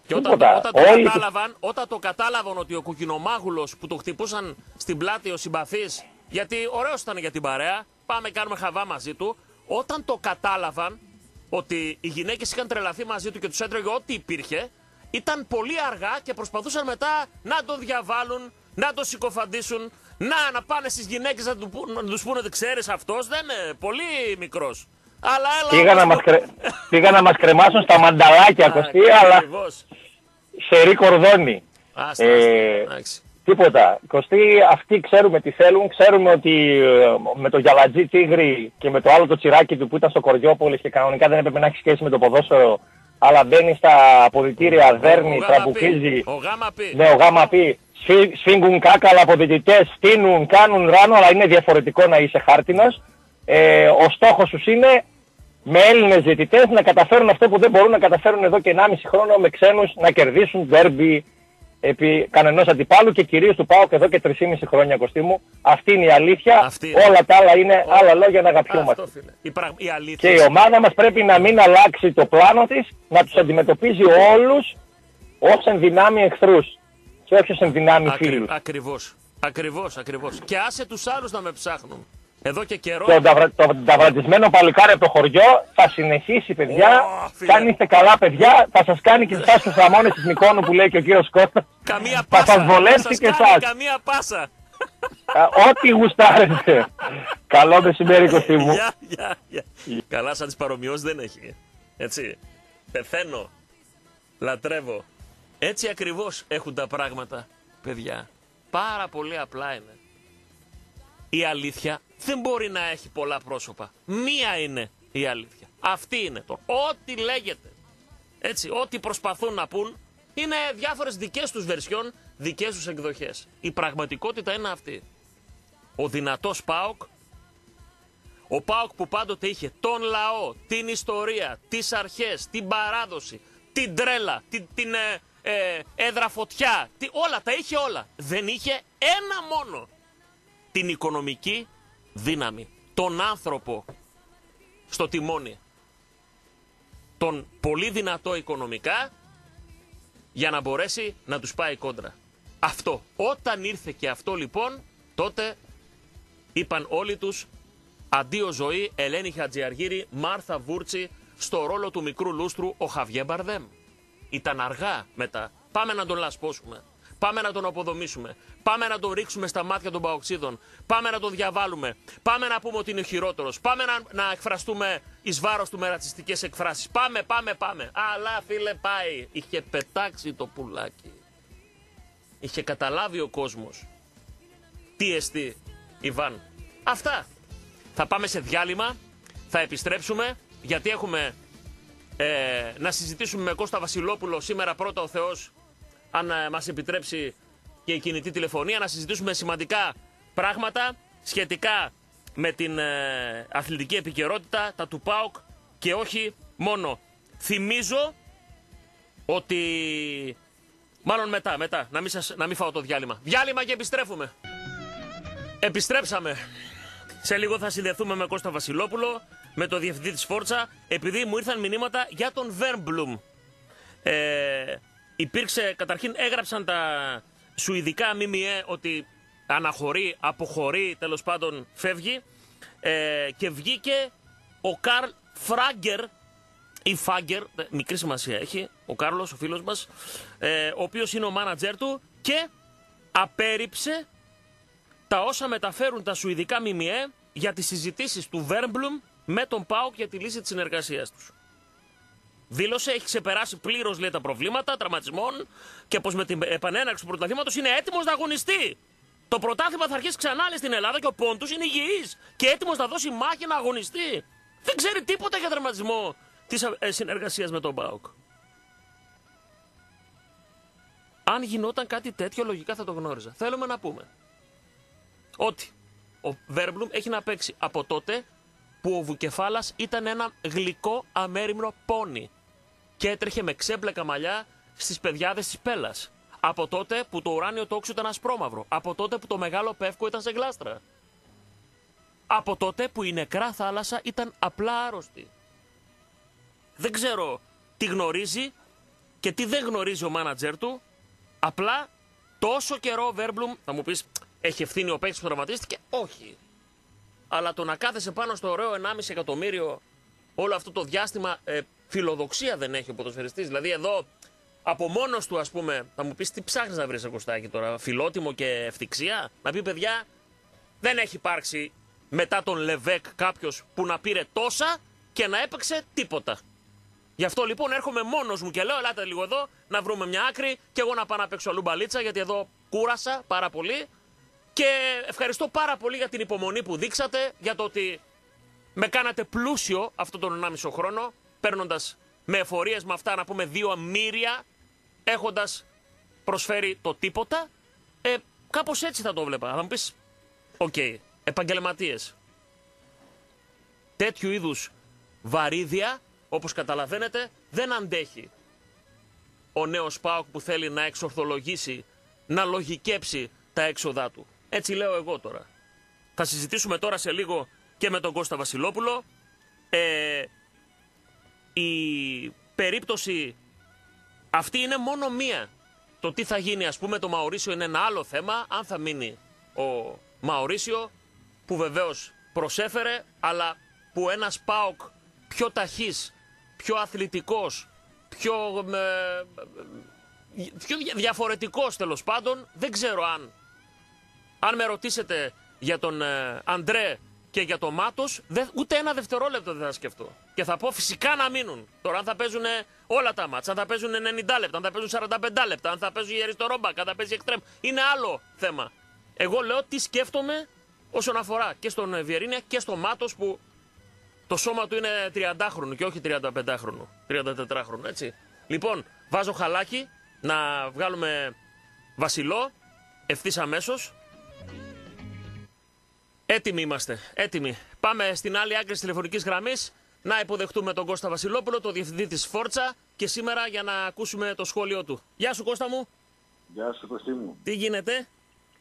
Και όταν, Τίποτα. όταν, το Όλοι- κατάλαβαν, όταν το κατάλαβαν ότι ο κουκκινομάγουλος που το χτυπούσαν στην πλάτη ο συμπαθής, γιατί ωραίος ήταν για την παρέα, πάμε κάνουμε χαβά μαζί του, όταν το κατάλαβαν ότι οι γυναίκες είχαν τρελαθεί μαζί του και τους έτρωγε ό,τι υπήρχε, ήταν πολύ αργά και προσπαθούσαν μετά να τον διαβάλουν, να τον συκοφαντήσουν, Να, να πάνε στις γυναίκες να, του, πού- να τους πούνε ότι ξέρεις αυτός δεν είναι πολύ μικρός. Αλλά έλα. Πήγα να, όμως μας το- κρε... πήγα να μας κρεμάσουν στα μανταλάκια, Κωστή, αλλά Ακριβώς. σε ρί κορδόνι. Άστα, Ε, άστα. Εντάξει. Τίποτα. Κωστή, αυτοί ξέρουμε τι θέλουν. Ξέρουμε ότι ε, με το γυαλατζή τίγρη και με το άλλο το τσιράκι του που ήταν στο Κοριόπολη και κανονικά δεν έπρεπε να έχει σχέση με το ποδόσφαιρο, αλλά μπαίνει στα αποδητήρια, δέρνει, Ο Γάμα τραμπουκίζει. πει, Ο γάμα πει. Ναι, ο γάμα πει, σφί- σφίγγουν κάκαλα αποδητητές, στείνουν, κάνουν ράνο, αλλά είναι διαφορετικό να είσαι χάρτινος. Ε, ο στόχος τους είναι με Έλληνες διαιτητές να καταφέρουν αυτό που δεν μπορούν να καταφέρουν εδώ και 1,5 χρόνο με ξένους να κερδίσουν δέρμπι επί κανενός αντιπάλου και κυρίως του πάω και εδώ και 3,5 χρόνια Κωστή μου. Αυτή είναι η αλήθεια. Αυτή είναι. Όλα τα άλλα είναι άλλα λόγια να αγαπιούμαστε. Αυτό, φίλε. Η, πραγ... η αλήθεια. Και η ομάδα μας πρέπει να μην αλλάξει το πλάνο της, να τους αντιμετωπίζει όλους ως ενδυνάμει εχθρούς και όχι ως ενδυνάμει Ακρι... φίλους. Ακριβώς. Ακριβώς, ακριβώς. Και άσε τους άλλους να με ψάχνουν. Εδώ και καιρό. Το, ταυρα... το ταυρατισμένο παλικάρι από το χωριό θα συνεχίσει παιδιά. Ω, φίλε. Και αν είστε καλά παιδιά θα σας κάνει και εσάς τους αμώνες της Μικόνου που λέει και ο κύριος Κώστας. Καμία Θα πάσα. σας βολέψει σας και κάνει εσάς. Καμία πάσα. Α, Ό,τι γουστάρετε. Καλό μεσημέρι Κωστή μου. Γεια, γεια, γεια. Καλά, σαν τις παρομοιώσεις δεν έχει. Έτσι. Πεθαίνω. Λατρεύω. Έτσι ακριβώς έχουν τα πράγματα, παιδιά. Πάρα πολύ απλά είναι. Η αλήθεια δεν μπορεί να έχει πολλά πρόσωπα. Μία είναι η αλήθεια. Αυτή είναι το. Ό,τι λέγεται. Έτσι, ό,τι προσπαθούν να πούν είναι διάφορες δικές τους βερσιόν, δικές τους εκδοχές. Η πραγματικότητα είναι αυτή. Ο δυνατός ΠΑΟΚ ο Πάοκ που πάντοτε είχε τον λαό, την ιστορία, τις αρχές, την παράδοση, την τρέλα, την, την ε, ε, έδρα φωτιά, τι, όλα, τα είχε όλα. Δεν είχε ένα μόνο. Την οικονομική δύναμη. Τον άνθρωπο στο τιμόνι. Τον πολύ δυνατό οικονομικά για να μπορέσει να τους πάει κόντρα. Αυτό. Όταν ήρθε και αυτό λοιπόν, τότε είπαν όλοι τους Αντίο ζωή, Ελένη Χατζιαργύρη, Μάρθα Βούρτσι, στο ρόλο του μικρού λούστρου ο Χαβιέ Μπαρδέμ. Ήταν αργά μετά. Πάμε να τον λασπώσουμε. Πάμε να τον αποδομήσουμε. Πάμε να τον ρίξουμε στα μάτια των παοξίδων. Πάμε να τον διαβάλουμε. Πάμε να πούμε ότι είναι ο χειρότερος. Πάμε να, να εκφραστούμε εις βάρος του με ρατσιστικές εκφράσεις. Πάμε, πάμε, πάμε. Αλλά φίλε πάει. Είχε πετάξει το πουλάκι. Είχε καταλάβει ο κόσμος. Τι εστί, Ιβάν. Αυτά. Θα πάμε σε διάλειμμα, θα επιστρέψουμε, γιατί έχουμε ε, να συζητήσουμε με Κώστα Βασιλόπουλο σήμερα πρώτα ο Θεός, αν ε, μας επιτρέψει και η κινητή τηλεφωνία, να συζητήσουμε σημαντικά πράγματα σχετικά με την ε, αθλητική επικαιρότητα, τα του ΠΑΟΚ και όχι μόνο. Θυμίζω ότι... Μάλλον μετά, μετά, να μην, σας, να μην φάω το διάλειμμα. Διάλειμμα και επιστρέφουμε. Επιστρέψαμε. Σε λίγο θα συνδεθούμε με Κώστα Βασιλόπουλο, με το διευθυντή της Φόρτσα, επειδή μου ήρθαν μηνύματα για τον Βέρμπλουμ. Ε, υπήρξε, καταρχήν έγραψαν τα σουηδικά ΜΜΕ ότι αναχωρεί, αποχωρεί, τέλος πάντων φεύγει ε, και βγήκε ο Καρλ Φράγκερ ή Φάγκερ, ε, μικρή σημασία έχει, ο Κάρλος, ο φίλος μας, ε, ο οποίος είναι ο μάνατζέρ του και απέρριψε τα όσα μεταφέρουν τα σουηδικά ΜΜΕ για τις συζητήσεις του Βέρμπλουμ με τον ΠΑΟΚ για τη λύση της συνεργασίας τους. Δήλωσε, έχει ξεπεράσει πλήρως λέει τα προβλήματα τραυματισμών και πως με την επανέναρξη του πρωταθλήματος είναι έτοιμος να αγωνιστεί. Το πρωτάθλημα θα αρχίσει ξανά λέει, στην Ελλάδα και ο Πόντους είναι υγιής και έτοιμος να δώσει μάχη να αγωνιστεί. Δεν ξέρει τίποτα για τραυματισμό της ε, συνεργασίας με τον ΠΑΟΚ. Αν γινόταν κάτι τέτοιο, λογικά θα το γνώριζα. Θέλουμε να πούμε ότι ο Βέρμπλουμ έχει να παίξει από τότε που ο Βουκεφάλας ήταν ένα γλυκό αμέριμνο πόνι και έτρεχε με ξέμπλεκα μαλλιά στις παιδιάδες της Πέλας. Από τότε που το ουράνιο τόξο ήταν ασπρόμαυρο. Από τότε που το μεγάλο πεύκο ήταν σε γλάστρα. Από τότε που η νεκρά θάλασσα ήταν απλά άρρωστη. Δεν ξέρω τι γνωρίζει και τι δεν γνωρίζει ο μάνατζερ του. Απλά τόσο καιρό ο Βέρμπλουμ, θα μου πεις, έχει ευθύνη ο παίκτης που τραυματίστηκε; Όχι. Αλλά το να κάθεσαι πάνω στο ωραίο 1,5 εκατομμύριο όλο αυτό το διάστημα ε, φιλοδοξία δεν έχει ο ποδοσφαιριστής. Δηλαδή εδώ από μόνος του, ας πούμε, θα μου πεις τι ψάχνεις να βρεις σε Κωστάκη τώρα, φιλότιμο και ευτυχία. Να πει παιδιά, δεν έχει υπάρξει μετά τον Λεβέκ κάποιος που να πήρε τόσα και να έπαιξε τίποτα. Γι' αυτό λοιπόν έρχομαι μόνος μου και λέω: Ελάτε λίγο εδώ να βρούμε μια άκρη και εγώ να πάω να παίξω αλλού μπαλίτσα γιατί εδώ κούρασα πάρα πολύ. Και ευχαριστώ πάρα πολύ για την υπομονή που δείξατε, για το ότι με κάνατε πλούσιο αυτόν τον 1,5 χρόνο, παίρνοντας με εφορίες με αυτά να πούμε δύο μύρια, έχοντας προσφέρει το τίποτα. Ε, Κάπως έτσι θα το 'βλεπα. Θα μου πεις, οκ, okay, επαγγελματίες. Τέτοιου είδους βαρίδια, όπως καταλαβαίνετε, δεν αντέχει ο νέος ΠΑΟΚ που θέλει να εξορθολογήσει, να λογικέψει τα έξοδά του. Έτσι λέω εγώ τώρα. Θα συζητήσουμε τώρα σε λίγο και με τον Κώστα Βασιλόπουλο. Ε, η περίπτωση αυτή είναι μόνο μία. Το τι θα γίνει ας πούμε το Μαωρίσιο είναι ένα άλλο θέμα. Αν θα μείνει ο Μαωρίσιο που βεβαίως προσέφερε αλλά που ένας ΠΑΟΚ πιο ταχύς, πιο αθλητικός, πιο, ε, πιο διαφορετικός τέλος πάντων δεν ξέρω αν αν με ρωτήσετε για τον ε, Αντρέ και για το Μάτος, ούτε ένα δευτερόλεπτο δεν θα σκεφτώ. Και θα πω φυσικά να μείνουν. Τώρα, αν θα παίζουν όλα τα μάτσα, αν θα παίζουν 90 λεπτά, αν θα παίζουν 45 λεπτά, αν θα παίζουν η αριστερόμπακ, αν θα παίζει εξτρέμ, είναι άλλο θέμα. Εγώ λέω τι σκέφτομαι όσον αφορά και στον Βιερίνια και στο Μάτος που το σώμα του είναι 30χρονο και όχι 35χρονο, 34χρονο, έτσι. Λοιπόν, βάζω χαλάκι να βγάλουμε Βασιλό ευθύς αμέσως. Έτοιμοι είμαστε. Έτοιμοι. Πάμε στην άλλη άκρη της τηλεφωνικής γραμμής να υποδεχτούμε τον Κώστα Βασιλόπουλο, το διευθυντή της Φόρτσα και σήμερα για να ακούσουμε το σχόλιο του. Γεια σου Κώστα μου. Γεια σου Κωστή μου. Τι γίνεται;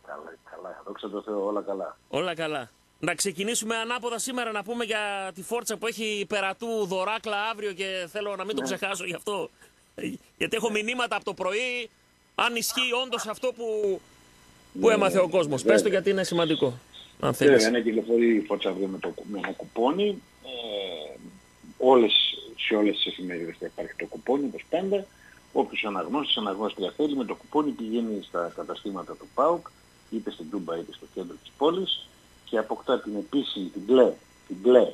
Καλά, καλά. Δόξα τω Θεώ, όλα καλά. Όλα καλά. Να ξεκινήσουμε ανάποδα σήμερα να πούμε για τη Φόρτσα που έχει υπερατού δωράκλα αύριο και θέλω να μην το ναι. ξεχάσω γι' αυτό. Γιατί έχω μηνύματα από το πρωί αν ισχύει όντως αυτό που, που ναι, έμαθε ο κόσμος. Πες το γιατί είναι σημαντικό. Αν θέλεις. Βέβαια, ναι, κυκλοφορεί η Φόρτσα αύριο με, το, με ένα κουπόνι. Ε, όλες, σε όλες τις εφημερίδες θα υπάρχει το κουπόνι, όπως πάντα. Όποιος αναγνώστης, αναγνώστρια θέλει, με το κουπόνι πηγαίνει στα καταστήματα του ΠΑΟΚ, είτε στην Τούμπα είτε στο κέντρο της πόλης και αποκτά την επίσημη, την μπλε, την μπλε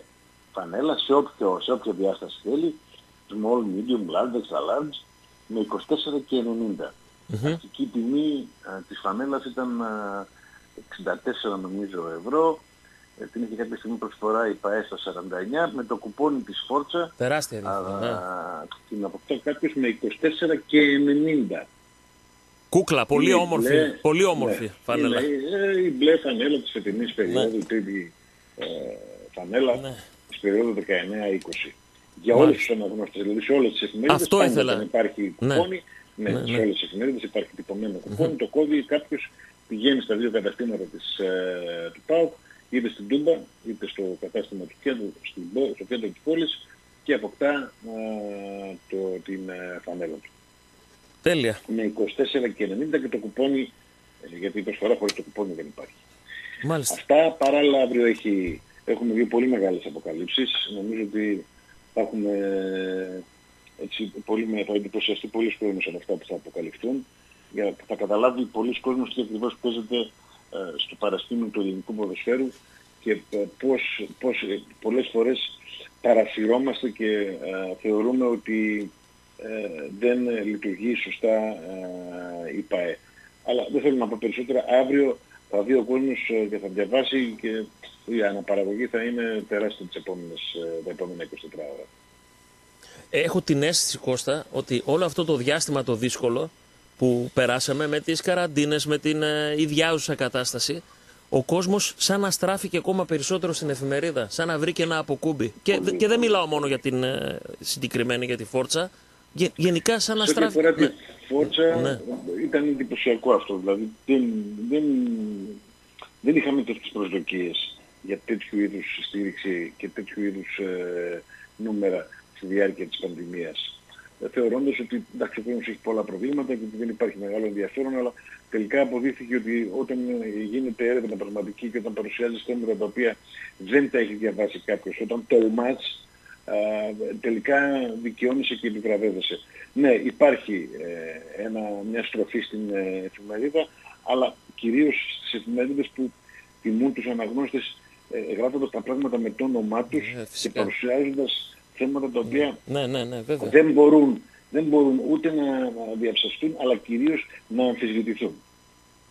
φανέλα σε, όποιο, σε όποια διάσταση θέλει, small, medium, large, extra large, με 24 και 90. Mm-hmm. Αρχική τιμή α, της φανέλας ήταν α, 64 νομίζω ευρώ. Ε, την είχε κάποια στιγμή προσφορά η ΠαΕ στα 49 με το κουπόνι της Φόρτσα. Τεράστια ναι. Την αποκτά κάποιος με 24 και 90. Κούκλα, πολύ όμορφη, μπλε, πολύ όμορφη ναι, φανέλα. Είναι η μπλε φανέλα της φετινής περίοδου, ναι. τρίτη ε, φανέλα ναι. της περίοδου 19-20. Για όλες τις αναγνώστες, δηλαδή σε όλες τις εφημερίδες Αυτό ήθελα. υπάρχει ναι. κουπόνι, ναι, ναι, ναι, σε όλες τις εφημερίδες υπάρχει τυπωμένο κουπόνι, το κόβει κάποιος πηγαίνει στα δύο καταστήματα της, ε, του ΠΑΟΚ, είτε στην Τούμπα, είτε στο κατάστημα του κέντρου, στο κέντρο της πόλης και αποκτά ε, το, την ε, φανέλα του. Τέλεια. Με 24 και 90 και το κουπόνι, ε, γιατί η προσφορά χωρίς το κουπόνι δεν υπάρχει. Μάλιστα. Αυτά παράλληλα αύριο έχει, έχουμε δύο πολύ μεγάλες αποκαλύψεις. Νομίζω ότι θα έχουμε έτσι, πολύ, με, θα εντυπωσιαστεί πολλοί κόσμος από αυτά που θα αποκαλυφθούν για, θα καταλάβει πολλοί κόσμος τι ακριβώς παίζεται ε, στο παρασκήνιο του ελληνικού ποδοσφαίρου και ε, πώς, πώς ε, πολλές φορές παρασυρώμαστε και ε, θεωρούμε ότι δεν λειτουργεί σωστά η ΠαΕ. Αλλά δεν θέλω να πω περισσότερα. Αύριο θα δει ο κόσμος και θα διαβάσει και η αναπαραγωγή θα είναι τεράστια τις επόμενες, τα επόμενα 24 ώρα. Έχω την αίσθηση Κώστα ότι όλο αυτό το διάστημα το δύσκολο που περάσαμε με τις καραντίνες, με την ε, ιδιάζουσα κατάσταση, ο κόσμος σαν να στράφηκε ακόμα περισσότερο στην εφημερίδα, σαν να βρήκε ένα αποκούμπι. Και, και δεν μιλάω μόνο για την ε, συγκεκριμένη, για τη Φόρτσα, Γε, γενικά σαν να στράφηκε... Σε ναι. τη Φόρτσα ναι. ήταν εντυπωσιακό αυτό, δηλαδή δεν, δεν, δεν είχαμε τέτοιες προσδοκίες για τέτοιου είδους στήριξη και τέτοιου είδους ε, νούμερα στη διάρκεια της πανδημίας θεωρώντας ότι εντάξει, ο κόσμος έχει πολλά προβλήματα και ότι δεν υπάρχει μεγάλο ενδιαφέρον, αλλά τελικά αποδείχθηκε ότι όταν γίνεται έρευνα πραγματική και όταν παρουσιάζει στέμματα τα οποία δεν τα έχει διαβάσει κάποιος, όταν τολμάς τελικά δικαιώνεσαι και επιβραβεύεσαι. Ναι, υπάρχει ε, ένα, μια στροφή στην ε, εφημερίδα, αλλά κυρίως στις εφημερίδες που τιμούν τους αναγνώστες ε, γράφοντας τα πράγματα με το όνομά τους και παρουσιάζοντας θέματα τα οποία ναι, ναι, ναι, δεν, μπορούν, δεν μπορούν ούτε να, να διαψαστούν, αλλά κυρίως να αμφισβητηθούν.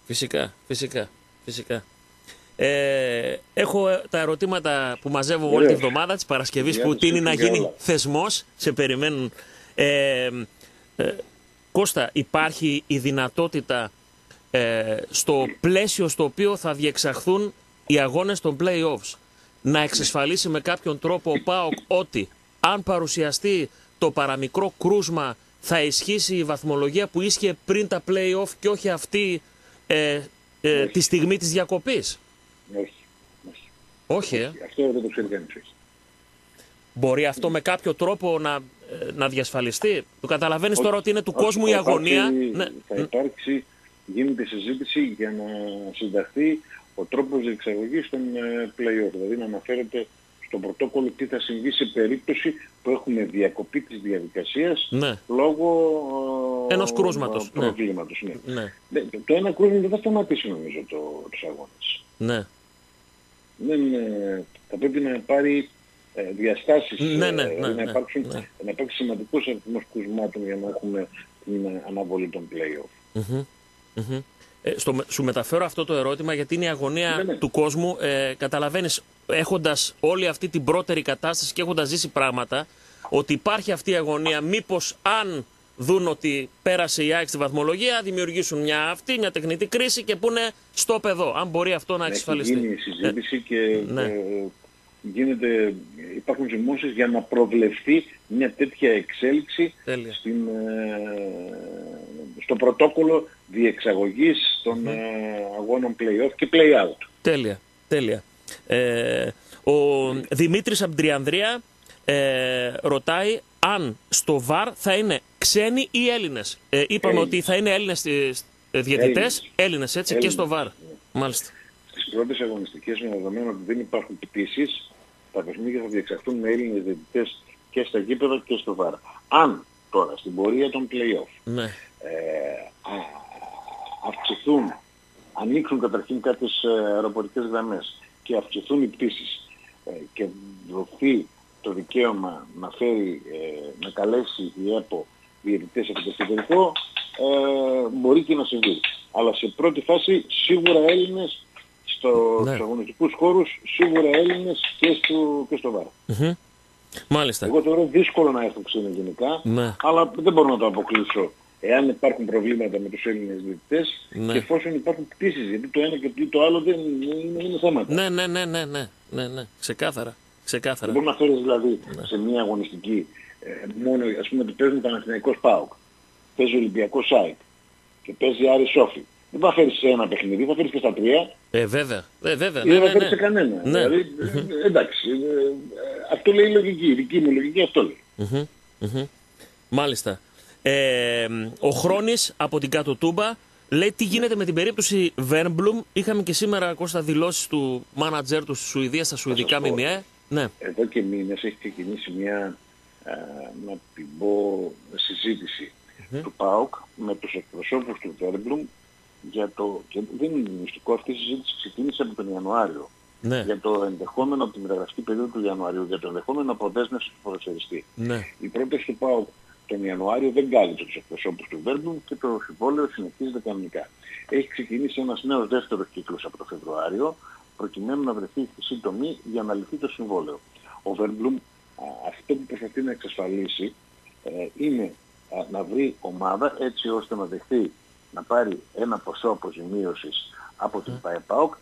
Φυσικά, φυσικά, φυσικά. Ε, έχω ε, τα ερωτήματα που μαζεύω όλη τη βδομάδα της Παρασκευής που τίνει να γίνει θεσμός. Σε περιμένουν. Ε, ε, Κώστα, υπάρχει η δυνατότητα ε, στο πλαίσιο στο οποίο θα διεξαχθούν οι αγώνες των play-offs να εξασφαλίσει με κάποιον τρόπο ο ΠΑΟΚ ότι αν παρουσιαστεί το παραμικρό κρούσμα θα ισχύσει η βαθμολογία που ίσχυε πριν τα play-off και όχι αυτή ε, ε, τη στιγμή της διακοπής. Όχι. Όχι, ε. Αυτό δεν το ξέρει κανείς. Μπορεί αυτό με κάποιο τρόπο να, ε, να διασφαλιστεί; Το καταλαβαίνεις τώρα ότι είναι του κόσμου η αγωνία; Ναι. Θα υπάρξει, γίνεται συζήτηση για να συνταχθεί ο τρόπος διεξαγωγής των ε, play-off. Δηλαδή να αναφέρεται στο πρωτόκολλο τι θα συμβεί σε περίπτωση που έχουμε διακοπή της διαδικασίας ναι. λόγω ενός κρούσματος. Ναι. προβλήματος. Ναι. ναι. Το ένα κρούσμα δεν θα σταματήσει νομίζω το, τους αγώνες. Ναι. Δεν, θα πρέπει να πάρει ε, διαστάσεις, ναι, ναι, ναι, να, ναι, υπάρξουν, ναι. να υπάρξει σημαντικός αριθμός κρουσμάτων για να έχουμε την αναβολή των play-off. Mm-hmm. Mm-hmm. Ε, στο, σου μεταφέρω αυτό το ερώτημα γιατί είναι η αγωνία Ναι, ναι. του κόσμου. Ε, καταλαβαίνεις, έχοντας όλη αυτή την πρώτερη κατάσταση και έχοντας ζήσει πράγματα, ότι υπάρχει αυτή η αγωνία, μήπως αν δουν ότι πέρασε η ΑΕΚ στη βαθμολογία, δημιουργήσουν μια αυτή, μια τεχνητή κρίση και πούνε στο παιδό, αν μπορεί αυτό να εξασφαλιστεί. Έχει γίνει η συζήτηση και ναι. ε, γίνεται, υπάρχουν ζυμώσεις για να προβλεφθεί μια τέτοια εξέλιξη Τέλεια. στην, ε, στο πρωτόκολλο διεξαγωγής των ε, αγώνων play-off και play-out. Τέλεια, τέλεια. Ε, ο Δημήτρης Αμπτριανδρία ε, ρωτάει αν στο ΒΑΡ θα είναι ξένοι ή Έλληνες. Ε, είπαμε Έλληνες. ότι θα είναι Έλληνες ε, ε, διαιτητές, Έλληνες. Έλληνες, έτσι, και Έλληνες, στο ΒΑΡ. ναι. Μάλιστα. Στις πρώτες αγωνιστικές με δεδομένο ότι δεν υπάρχουν πτήσεις, τα παιχνίδια θα διεξαχθούν με Έλληνες διαιτητές και στα γήπεδα και στο ΒΑΡ. Αν τώρα στην πορεία των play-off Ναι. ε, α, αυξηθούν, ανοίξουν καταρχήν κάποιες ε, αεροπορικές γραμμές και αυξηθούν οι πτήσεις ε, και δοθεί το δικαίωμα να φέρει, ε, να καλέσει η ΕΠΟ διαιτητές από το εξωτερικό, ε, μπορεί και να συμβεί. Αλλά σε πρώτη φάση σίγουρα Έλληνες στο, Ναι. στους αγωνιστικούς χώρους, σίγουρα Έλληνες και στο, και στο ΒΑΡ. Μμμ. Μάλιστα. Εγώ θεωρώ δύσκολο να έρθουν ξένοι γενικά, Ναι. αλλά δεν μπορώ να το αποκλείσω εάν υπάρχουν προβλήματα με τους Έλληνες διαιτητές Ναι. και εφόσον υπάρχουν πτήσεις, γιατί το ένα και το άλλο δεν είναι, είναι θέματα. Ναι, ναι, ναι, ναι, ναι, ναι, ναι. Ξεκάθαρα. Ξεκάθαρα. Δεν μπορεί να φέρεις δηλαδή Ναι. σε μια αγωνιστική ε, μόνο, ας πούμε ότι παίζουν Παναθηναϊκός ΠΑΟΚ, παίζει Ολυμπιακός ΣΑΙΚ και παίζει Άρη Σόφι. Δεν θα φέρεις σε ένα παιχνίδι, θα φέρεις και στα τρία Ε, βέβαια. Ε, βέβαια. ή Ναι, δεν θα ναι, φέρεις ναι. σε κανένα. Ναι. Δηλαδή, ε, *laughs* εντάξει, ε, ε, αυτό λέει η λογική, η δική μου λογική αυτό λέει. Μμμ, μμμ. Μάλιστα. Ε, ο Χρόνης από την Κάτω Τούμπα λέει τι γίνεται με την περίπτωση Βέρμπλουμ; Είχαμε και σήμερα Κώστα δηλώσεις του μάνατζερ του στη Σουηδία στα σουηδικά σας πω. ΜΜΕ. Ναι. εδώ και μήνες έχει ξεκινήσει μια, α, να την πω, συζήτηση του ΠΑΟΚ με τους εκπροσώπους του Βέρμπλουμ για το, και δεν είναι μυστικό αυτή η συζήτηση ξεκίνησε από τον Ιανουάριο Ναι. για το ενδεχόμενο από τη μεταγραφική περίοδο του Ιανουαρίου, για το ενδεχόμενο αποδέσμευση του ποδοσφαιριστή. Ναι. Η πρόταση του ΠΑΟΚ τον Ιανουάριο δεν κάλυψε τους εκπροσώπους του Βέρμπλουμ και το συμβόλαιο συνεχίζεται κανονικά. Έχει ξεκινήσει ένας νέος δεύτερος κύκλος από το Φεβρουάριο προκειμένου να βρεθεί η χρυσή τομή για να λυθεί το συμβόλαιο. Ο Βέρμπλουμ α, αυτό που προσπαθεί να εξασφαλίσει ε, είναι α, να βρει ομάδα έτσι ώστε να δεχθεί να πάρει ένα ποσό αποζημίωσης από την ΠΑΕΠΑΟΚ α,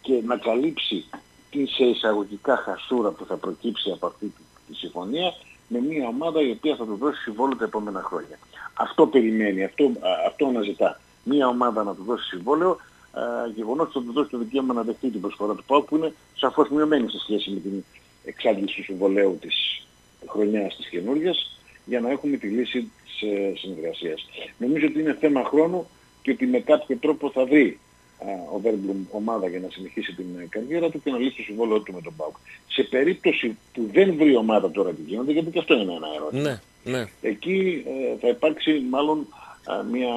και να καλύψει την σε εισαγωγικά χασούρα που θα προκύψει από αυτή τη, τη συμφωνία με μια ομάδα η οποία θα του δώσει συμβόλαιο τα επόμενα χρόνια. Αυτό περιμένει, αυτό, α, αυτό αναζητά. Μια ομάδα να του δώσει συμβόλαιο, α, γεγονός ότι θα του δώσει το δικαίωμα να δεχτεί την προσφορά του ΠΑΟΚ που είναι σαφώς μειωμένη σε σχέση με την εξάντληση του συμβολέου της χρονιάς της καινούργιας για να έχουμε τη λύση της ε, συνεργασίας. Νομίζω ότι είναι θέμα χρόνου και ότι με κάποιο τρόπο θα βρει ο Βέρμπλουμ ομάδα για να συνεχίσει την ε, καριέρα του και να λύσει το συμβόλαιο του με τον Πάουκ. Σε περίπτωση που δεν βρει ομάδα τώρα τι γίνεται, γιατί και αυτό είναι ένα ερώτημα. Ναι, ναι. Εκεί ε, θα υπάρξει μάλλον μια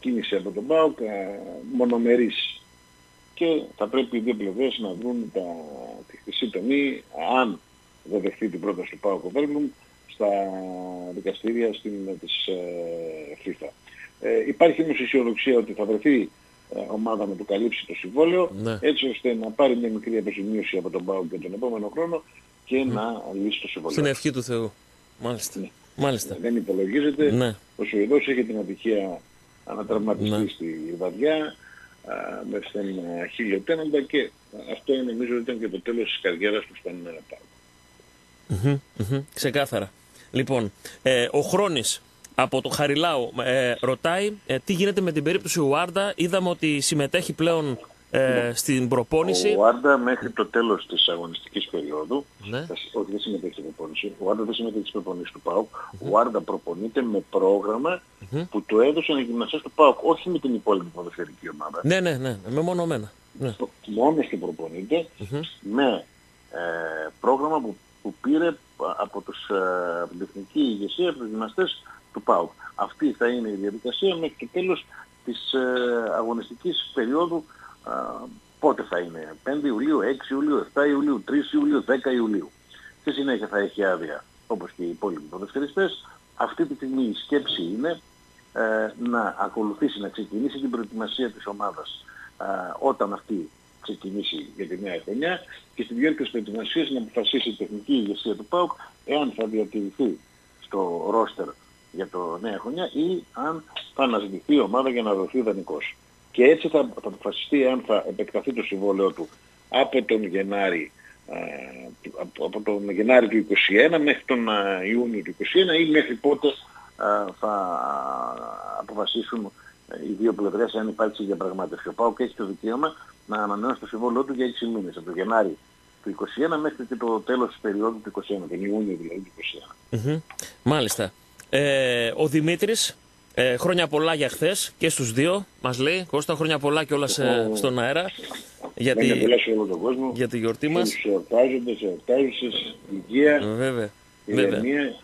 κίνηση από τον ΠΑΟΚ μονομερής και θα πρέπει οι δύο πλευρές να βρουν τα, τη χρυσή τομή αν δεν δεχτεί την πρόταση του ΠΑΟΚ Βέρμπλουμ στα δικαστήρια στην, της ε, FIFA. Ε, υπάρχει όμως αισιοδοξία ότι θα βρεθεί ε, ομάδα να του καλύψει το συμβόλαιο Ναι. έτσι ώστε να πάρει μια μικρή αποζημίωση από τον ΠΑΟΚ για τον επόμενο χρόνο και να λύσει το συμβόλαιο. Στην ευχή του Θεού. Μάλιστα. Ναι. Μάλιστα. Δεν υπολογίζεται. Ναι. Ο Σουηδός είχε την ατυχία ανατραυματιστεί Ναι. στη βαδιά α, με στον α, χίλιο τένοντα και αυτό νομίζω ότι ήταν και το τέλος της καριέρας του στον ε, ΠΑΟΚ. Μμμ, μμμ, Ξεκάθαρα. Λοιπόν, ε, ο Χρόνης από το Χαριλάου ε, ρωτάει ε, τι γίνεται με την περίπτωση Ουάρντα. Είδαμε ότι συμμετέχει πλέον ε, στην προπόνηση. Ο Άρντα μέχρι το τέλος της αγωνιστικής περίοδου, Ναι. θα σ- όχι δεν συμμετέχει στην προπόνηση, ο Άρντα δεν συμμετέχει στις προπονήσεις του ΠΑΟΚ, ο Άρντα προπονείται με πρόγραμμα που το έδωσαν οι γυμναστές του ΠΑΟΚ, όχι με την υπόλοιπη ποδοσφαιρική ομάδα. Ναι, ναι, ναι, μεμονωμένα. Ναι. μόνος του προπονείται με ε, πρόγραμμα που, που πήρε από, τους, ε, από την τεχνική ηγεσία, από τους γυμναστές του ΠΑΟΚ. Αυτή θα είναι η διαδικασία μέχρι το τέλος της ε, αγωνιστικής περίοδου ε, πότε θα είναι, 5 Ιουλίου, 6 Ιουλίου, 7 Ιουλίου, 3 Ιουλίου, 10 Ιουλίου. Στη συνέχεια θα έχει άδεια όπως και οι υπόλοιποι ποδοσφαιριστές. Αυτή τη στιγμή η σκέψη είναι ε, να ακολουθήσει, να ξεκινήσει την προετοιμασία της ομάδας ε, όταν αυτή ξεκινήσει για τη νέα χρονιά και στη διάρκεια της προετοιμασίας να αποφασίσει η τεχνική ηγεσία του ΠΑΟΚ εάν θα διατηρηθεί στο ρόστερ για το νέα χρονιά ή αν θα αναζητηθεί η ομάδα για να δοθεί δανεικός. Και έτσι θα, θα αποφασιστεί αν θα επεκταθεί το συμβόλαιο του από τον Γενάρη ε, από, από τον Γενάρη του 2021 μέχρι τον ε, Ιούνιο του 2021 ή μέχρι πότε ε, θα αποφασίσουν ε, οι δύο πλευρές αν υπάρξει διαπραγμάτευση. Ο ΠΑΟΚ έχει το δικαίωμα να ανανεώσει το συμβόλαιο του για 6 μήνες, από τον Γενάρη του 2021 μέχρι και το τέλος της περίοδου του 2021, τον Ιούνιο δηλαδή του 2021. Μμμ. Μάλιστα. Ε, ο Δημήτρης, ε, χρόνια πολλά για χθες και στους δύο, μας λέει. Κώστα, χρόνια πολλά και όλα σε, στον αέρα για Χρόνια τη, πολλά σε όλο τον κόσμο. για τη γιορτή μας. Τους εορτάζοντες, εορτάζουσες, υγεία, Βέβαια. Βέβαια. ηρεμία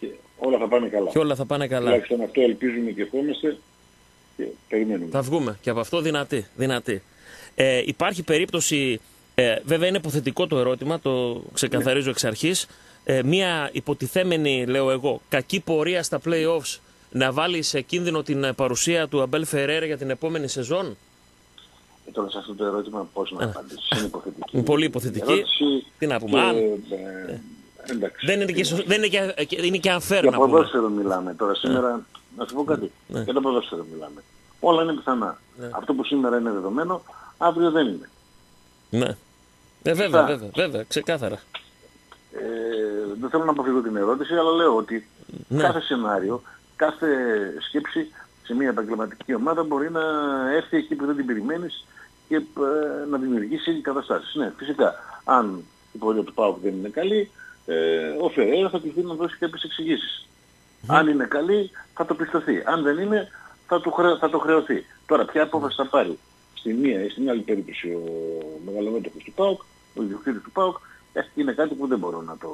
και όλα θα πάνε καλά. Και όλα θα πάνε καλά. Τουλάχιστον αυτό ελπίζουμε και ευχόμαστε και περιμένουμε. Θα βγούμε και από αυτό δυνατή. δυνατή. Ε, υπάρχει περίπτωση, ε, βέβαια είναι υποθετικό το ερώτημα, το ξεκαθαρίζω εξ αρχής, ε, μια υποτιθέμενη, λέω εγώ, κακή πορεία στα play-offs να βάλει σε κίνδυνο την ε, παρουσία του Αμπέλ Φεραίρα για την επόμενη σεζόν; Ε, τώρα σε αυτό το ερώτημα πώς να απαντήσεις. Είναι υποθετική. Είναι πολύ υποθετική. ερώτηση Τι να πούμε, και, αν- ε, εντάξει. Δεν είναι και, σω- δεν είναι και, ε, είναι και unfair Για να πούμε. ποδόσφαιρο μιλάμε τώρα σήμερα. Να σου πω κάτι. Ναι. Για το ποδόσφαιρο μιλάμε. Όλα είναι πιθανά. Αυτό που σήμερα είναι δεδομένο, αύριο δεν είναι. Ναι. Ε, βέβαια, Αυτά. βέβαια, βέβαια, ξεκάθαρα. Ε, δεν θέλω να αποφύγω την ερώτηση, αλλά λέω ότι Ναι. κάθε σενάριο, κάθε σκέψη σε μια επαγγελματική ομάδα μπορεί να έρθει εκεί που δεν την περιμένεις και ε, να δημιουργήσει καταστάσεις. Ναι, φυσικά, αν η πορεία του ΠΑΟΚ δεν είναι καλή, ε, ο Φεραίρα θα κληθεί να δώσει κάποιες εξηγήσεις. Αν είναι καλή, θα το πιστωθεί. Αν δεν είναι, θα το, χρε... θα το χρεωθεί. Τώρα, ποια απόφαση θα πάρει; Στη μία ή στην άλλη περίπτωση ο μεγαλομέτωχος του ΠΑΟΚ, ο ιδιοκτήτης του ΠΑΟΚ, ε, είναι κάτι που δεν μπορώ να το,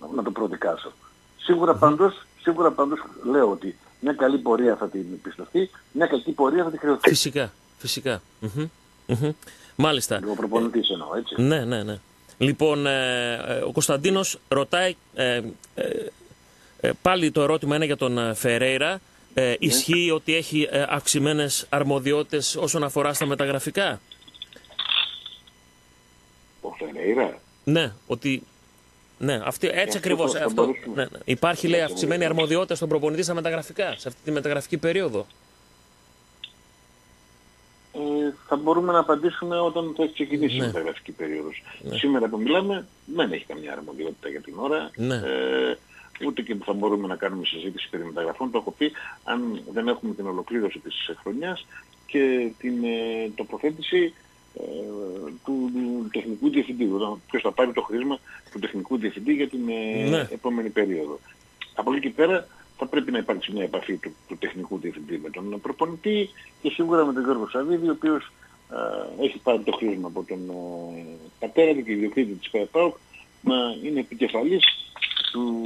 να, να το προδικάσω. Σίγουρα πάντως, σίγουρα πάντως λέω ότι μια καλή πορεία θα την πιστωθεί, μια κακή πορεία θα την χρεωθεί. Φυσικά, φυσικά. Μμμ, μμμ. Μάλιστα. Ο προπονητής εννοώ, έτσι. Ναι, ναι, ναι. Λοιπόν, ε, ε, ο Κωνσταντίνος ρωτάει, ε, ε, ε, πάλι το ερώτημα είναι για τον ε, Φερέιρα. Ε, Ισχύει ότι έχει ε, αυξημένες αρμοδιότητες όσον αφορά στα μεταγραφικά; Ο Φεραίρα. Ναι, ότι... Ναι, αυτή, έτσι αυτό ακριβώς. θα αυτό, μπορούσαμε. ναι, ναι. Υπάρχει, λέει, θα αυξημένη μπορούσαμε. αρμοδιότητα στον προπονητή στα μεταγραφικά, σε αυτή τη μεταγραφική περίοδο. Ε, θα μπορούμε να απαντήσουμε όταν θα έχεις ξεκινήσει Ναι. η μεταγραφική περίοδος. Σήμερα που μιλάμε δεν έχει καμιά αρμοδιότητα για την ώρα. Ναι. Ε, ούτε και θα μπορούμε να κάνουμε συζήτηση περί μεταγραφών. Το έχω πει αν δεν έχουμε την ολοκλήρωση της χρονιάς και την ε, τοποθέτηση ε, του, του τεχνικού διευθυντή. Δηλαδή, ποιος θα πάρει το χρήσμα του τεχνικού διευθυντή για την ε, Ναι. επόμενη περίοδο. Από εκεί και πέρα θα πρέπει να υπάρξει μια επαφή του, του τεχνικού διευθυντή με τον προπονητή και σίγουρα με τον Γιώργο Σαββίδη, ο οποίος ε, έχει πάρει το χρήσμα από τον ε, πατέρα του και ιδιοκτήτη της ΠΑΕΠΑΟΚ να είναι επικεφαλής του,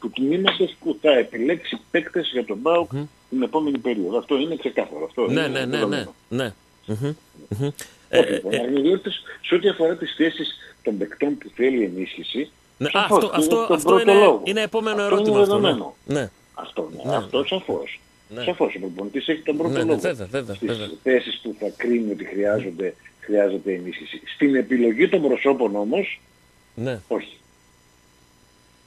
του τμήματος που θα επιλέξει παίκτες για τον ΠΑΟΚ την επόμενη περίοδο. Αυτό είναι ξεκάθαρο. Αυτό Ναι, είναι ναι, ναι, ναι. ναι. Μμμ, μμμ. Ε, Όχι, ε, λοιπόν, ε, αρμοδιότητες σε ό,τι αφορά τις θέσεις των παικτών που θέλει ενίσχυση, ναι, σαφώς, αυτό, είναι αυτό, τον αυτό πρώτο είναι, λόγο. είναι επόμενο Αυτό ερώτημα. είναι Αυτό, ναι. δεδομένο. ναι. Αυτό, ναι, Ναι, αυτό σαφώς. Ναι. Σαφώς ο προπονητής έχει τον πρώτο Ναι, ναι, λόγο. βέβαια, βέβαια, Στις βέβαια. θέσεις που θα κρίνει ότι χρειάζονται, χρειάζεται ενίσχυση. Στην επιλογή των προσώπων όμως, ναι. όχι.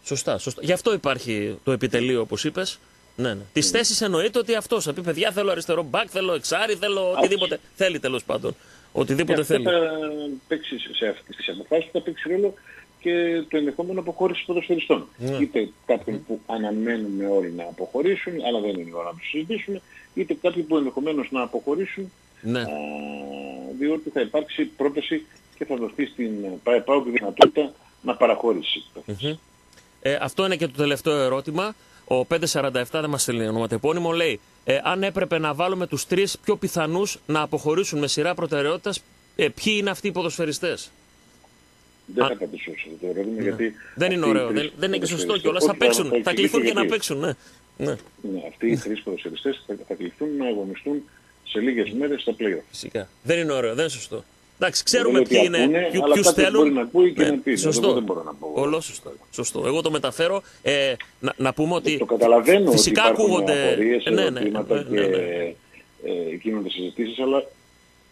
Σωστά, σωστά. Γι' αυτό υπάρχει το επιτελείο, όπως είπες. Ναι, ναι. Τις θέσεις εννοείται ότι αυτός θα πει: Παιδιά, θέλω αριστερό μπακ, θέλω εξάρι, θέλω οτιδήποτε. Θέλει τέλος πάντων. Και Οτιδήποτε αυτό θέλει. θα παίξει σε αυτές τις αποφάσεις θα παίξει ρόλο και το ενδεχόμενο αποχώρησης ποδοσφαιριστών. Ναι. Είτε κάποιοι που αναμένουμε όλοι να αποχωρήσουν, αλλά δεν είναι η ώρα να τους συζητήσουμε, είτε κάποιοι που ενδεχομένως να αποχωρήσουν, Ναι. α, διότι θα υπάρξει πρόταση και θα δοθεί στην ΠΑΕΠΑΟ τη δυνατότητα να παραχωρήσει. Ε, αυτό είναι και το τελευταίο ερώτημα. Ο 547 δεν μας στέλνει ονοματεπώνυμο. Λέει: ε, Αν έπρεπε να βάλουμε τους τρεις πιο πιθανούς να αποχωρήσουν με σειρά προτεραιότητας, ε, ποιοι είναι αυτοί οι ποδοσφαιριστές; Δεν Α. θα απαντήσω σε αυτό το ερώτημα γιατί... Δεν είναι αυτοί οι ωραίο. τρεις Δεν, δεν είναι και σωστό ποδοσφαιριστές- κιόλας. Θα Όχι, παίξουν. Θα εξηγήσω κληθούν και να γιατί. παίξουν. Ναι. ναι. Ναι, αυτοί οι τρεις ποδοσφαιριστές θα, θα κληθούν να αγωνιστούν σε λίγες μέρες στα play Φυσικά. Δεν είναι ωραίο. Δεν είναι σωστό. Εντάξει, Δεν ξέρουμε λέω ποιοι ότι είναι, ακούνε, ποιου αλλά ποιους κάποιος θέλουν. Ναι, μπορεί να ακούει και να πει. Σωστό. Εγώ δεν μπορώ να πω. Όλο σωστό. σωστό. Εγώ το μεταφέρω. Ε, να, να πούμε ότι. Το καταλαβαίνω Φυσικά ότι υπάρχουν ακούγονται. απορίες, Ναι, ναι, ερωτήματα ναι, ναι, και ναι. ε, γίνονται συζητήσεις, αλλά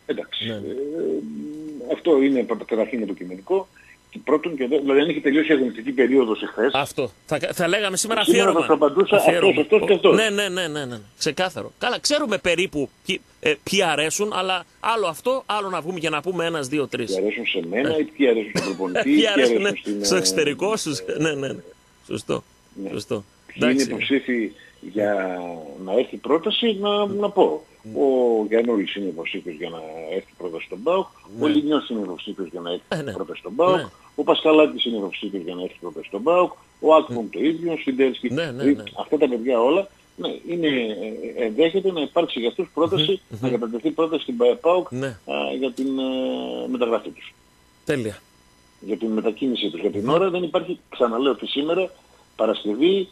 εντάξει. Ναι, ναι. Ε, αυτό είναι καταρχήν υποκειμενικό. Και πρώτον και δεύτερον, δηλαδή αν είχε τελειώσει η αγωνιστική περίοδος εχθές, Αυτό. Θα, θα λέγαμε σήμερα Σήμερα αφιέρωμα. θα σου απαντούσα Αφιέρωμα. αυτός, αυτός και αυτός. Ναι, ναι, ναι, ναι, ναι. Ξεκάθαρο. Καλά, ξέρουμε περίπου ποιοι, ε, ποιοι αρέσουν, αλλά άλλο αυτό, άλλο να βγούμε και να πούμε ένας, δύο, τρεις. ποιοι αρέσουν σε μένα ή ποιοι αρέσουν στον προπονητή, *laughs* Ποιοι αρέσουν ναι, στην, στο ε, εξωτερικό, στους... ναι, ναι, ναι. Σωστό. Ναι. Σωστό. Ποιοι είναι Εντάξει. υποψήφοι για να έρθει πρόταση, να, να πω. Ο Γιαννούλης είναι υποψήφιος για να έρθει πρόταση στον ΠΑΟΚ, ο Λινιός είναι υποψήφιος για να έρθει Ε, ναι. πρόταση στον ΠΑΟΚ, Ναι. ο Πασκαλάκης είναι υποψήφιος για να έρθει πρόταση στον ΠΑΟΚ, ο Άκπομ το ίδιο, ο Σιντέλσκι. Ναι, ναι, Δηλαδή, ναι. Αυτά τα παιδιά όλα, ναι, είναι, ε, ενδέχεται να υπάρξει για αυτούς πρόταση, να κατατεθεί πρόταση στην ΠΑΟΚ Ναι. α, για την ε, μεταγραφή τους Τέλεια. για την μετακίνησή τους. Για την ώρα δεν υπάρχει, ξαναλέω ότι σήμερα, Παρασκευή,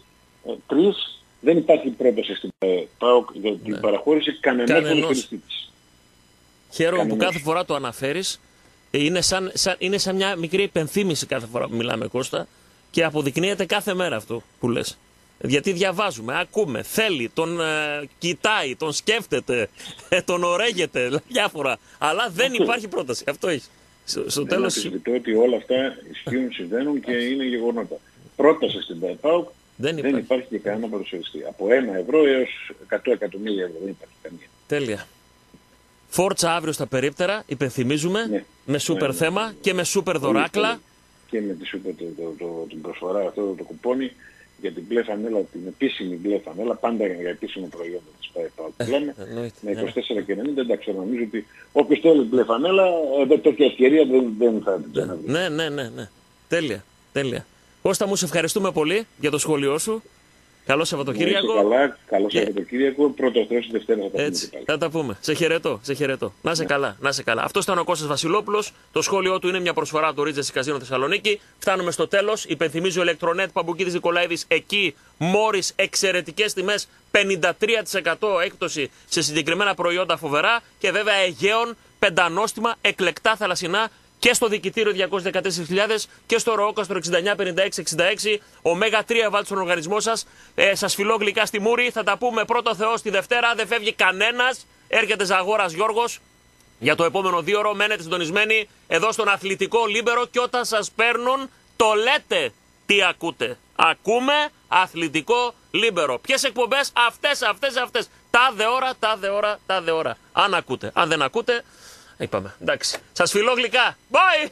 ε, τρεις, δεν υπάρχει πρόταση στην ε, ΠΑΟΚ για την παραχώρηση κανενός Ναι. Κανενός. ποδοσφαιριστή της. Χαίρομαι που Κανένας. κάθε φορά το αναφέρεις. Ε, Είναι σαν, σαν, είναι σαν μια μικρή υπενθύμηση κάθε φορά που μιλάμε Κώστα και αποδεικνύεται κάθε μέρα αυτό που λες. Γιατί διαβάζουμε, ακούμε, θέλει, τον ε, κοιτάει, τον σκέφτεται, ε, τον ορέγεται, διάφορα. Αλλά δεν υπάρχει πρόταση. Αυτό έχει. Στο, στο Δεν τέλος, αμφισβητώ ότι όλα αυτά ισχύουν, συμβαίνουν και είναι γεγονότα. Πρόταση στην ΠΑΟΚ δεν δεν υπάρχει. υπάρχει και κανένα ποδοσφαιριστή. Από 1 ευρώ έως 100 εκατομμύρια ευρώ δεν υπάρχει καμία. Τέλεια. Φόρτσα αύριο στα περίπτερα, υπενθυμίζουμε, Ναι. με σούπερ Ναι, ναι. θέμα και με σούπερ δωράκλα. Και με τη σούπερ το, το, το, την προσφορά αυτό το κουπόνι για την μπλε φανέλα, την επίσημη μπλε φανέλα, πάντα για επίσημο προϊόν της ΠΑΟΚ που λέμε, εννοείται, με ναι. 24 και 90, εντάξει, νομίζω ότι όποιος θέλει μπλε φανέλα, ε, τέτοια ευκαιρία δεν, δεν θα την ξαναβρει. Ναι, ναι, ναι, ναι. Τέλεια, τέλεια. Κώστα μου, σε ευχαριστούμε πολύ για το σχόλιο σου. Καλό Να είστε Σαββατοκύριακο. καλά, καλό Και- Σαββατοκύριακο, πρώτος Θεός τη Δευτέρας θα τα πούμε Έτσι, και πάλι. θα τα πούμε. Σε χαιρετώ, σε χαιρετώ. Να Ναι. σε καλά, να σε καλά. Αυτός ήταν ο Κώστας Βασιλόπουλος. Το σχόλιο του είναι μια προσφορά του Ρίτζες Καζίνο Θεσσαλονίκη. Φτάνουμε στο τέλος. Υπενθυμίζει ο ηλεκτρονέτ Παμπουκίδης Νικολαίδης. Εκεί μόρις εξαιρετικές τιμές. 53% έκπτωση σε συγκεκριμένα προϊόντα φοβερά. Και βέβαια Αιγαίων πεντανόστιμα εκλεκτά θαλασσινά και στο Διοικητήριο 214.000 και στο Ωραιόκαστρο 695666. Ωμέγα 3 βάλτε στον οργανισμό σας. Ε, σας φιλώ γλυκά στη μούρη. Θα τα πούμε πρώτα ο Θεός στη Δευτέρα. Δεν φεύγει κανένας. Έρχεται Ζαγόρας Γιώργος. Για το επόμενο δίωρο μένετε συντονισμένοι εδώ στον αθλητικό Λίμπερο και όταν σας παίρνουν το λέτε τι ακούτε. Ακούμε αθλητικό Λίμπερο. Ποιες εκπομπές; Αυτές, αυτές, αυτές. Τάδε ώρα, τάδε ώρα, τάδε ώρα. Αν ακούτε. Αν δεν ακούτε, είπαμε. Εντάξει. Σας φιλώ γλυκά. Bye!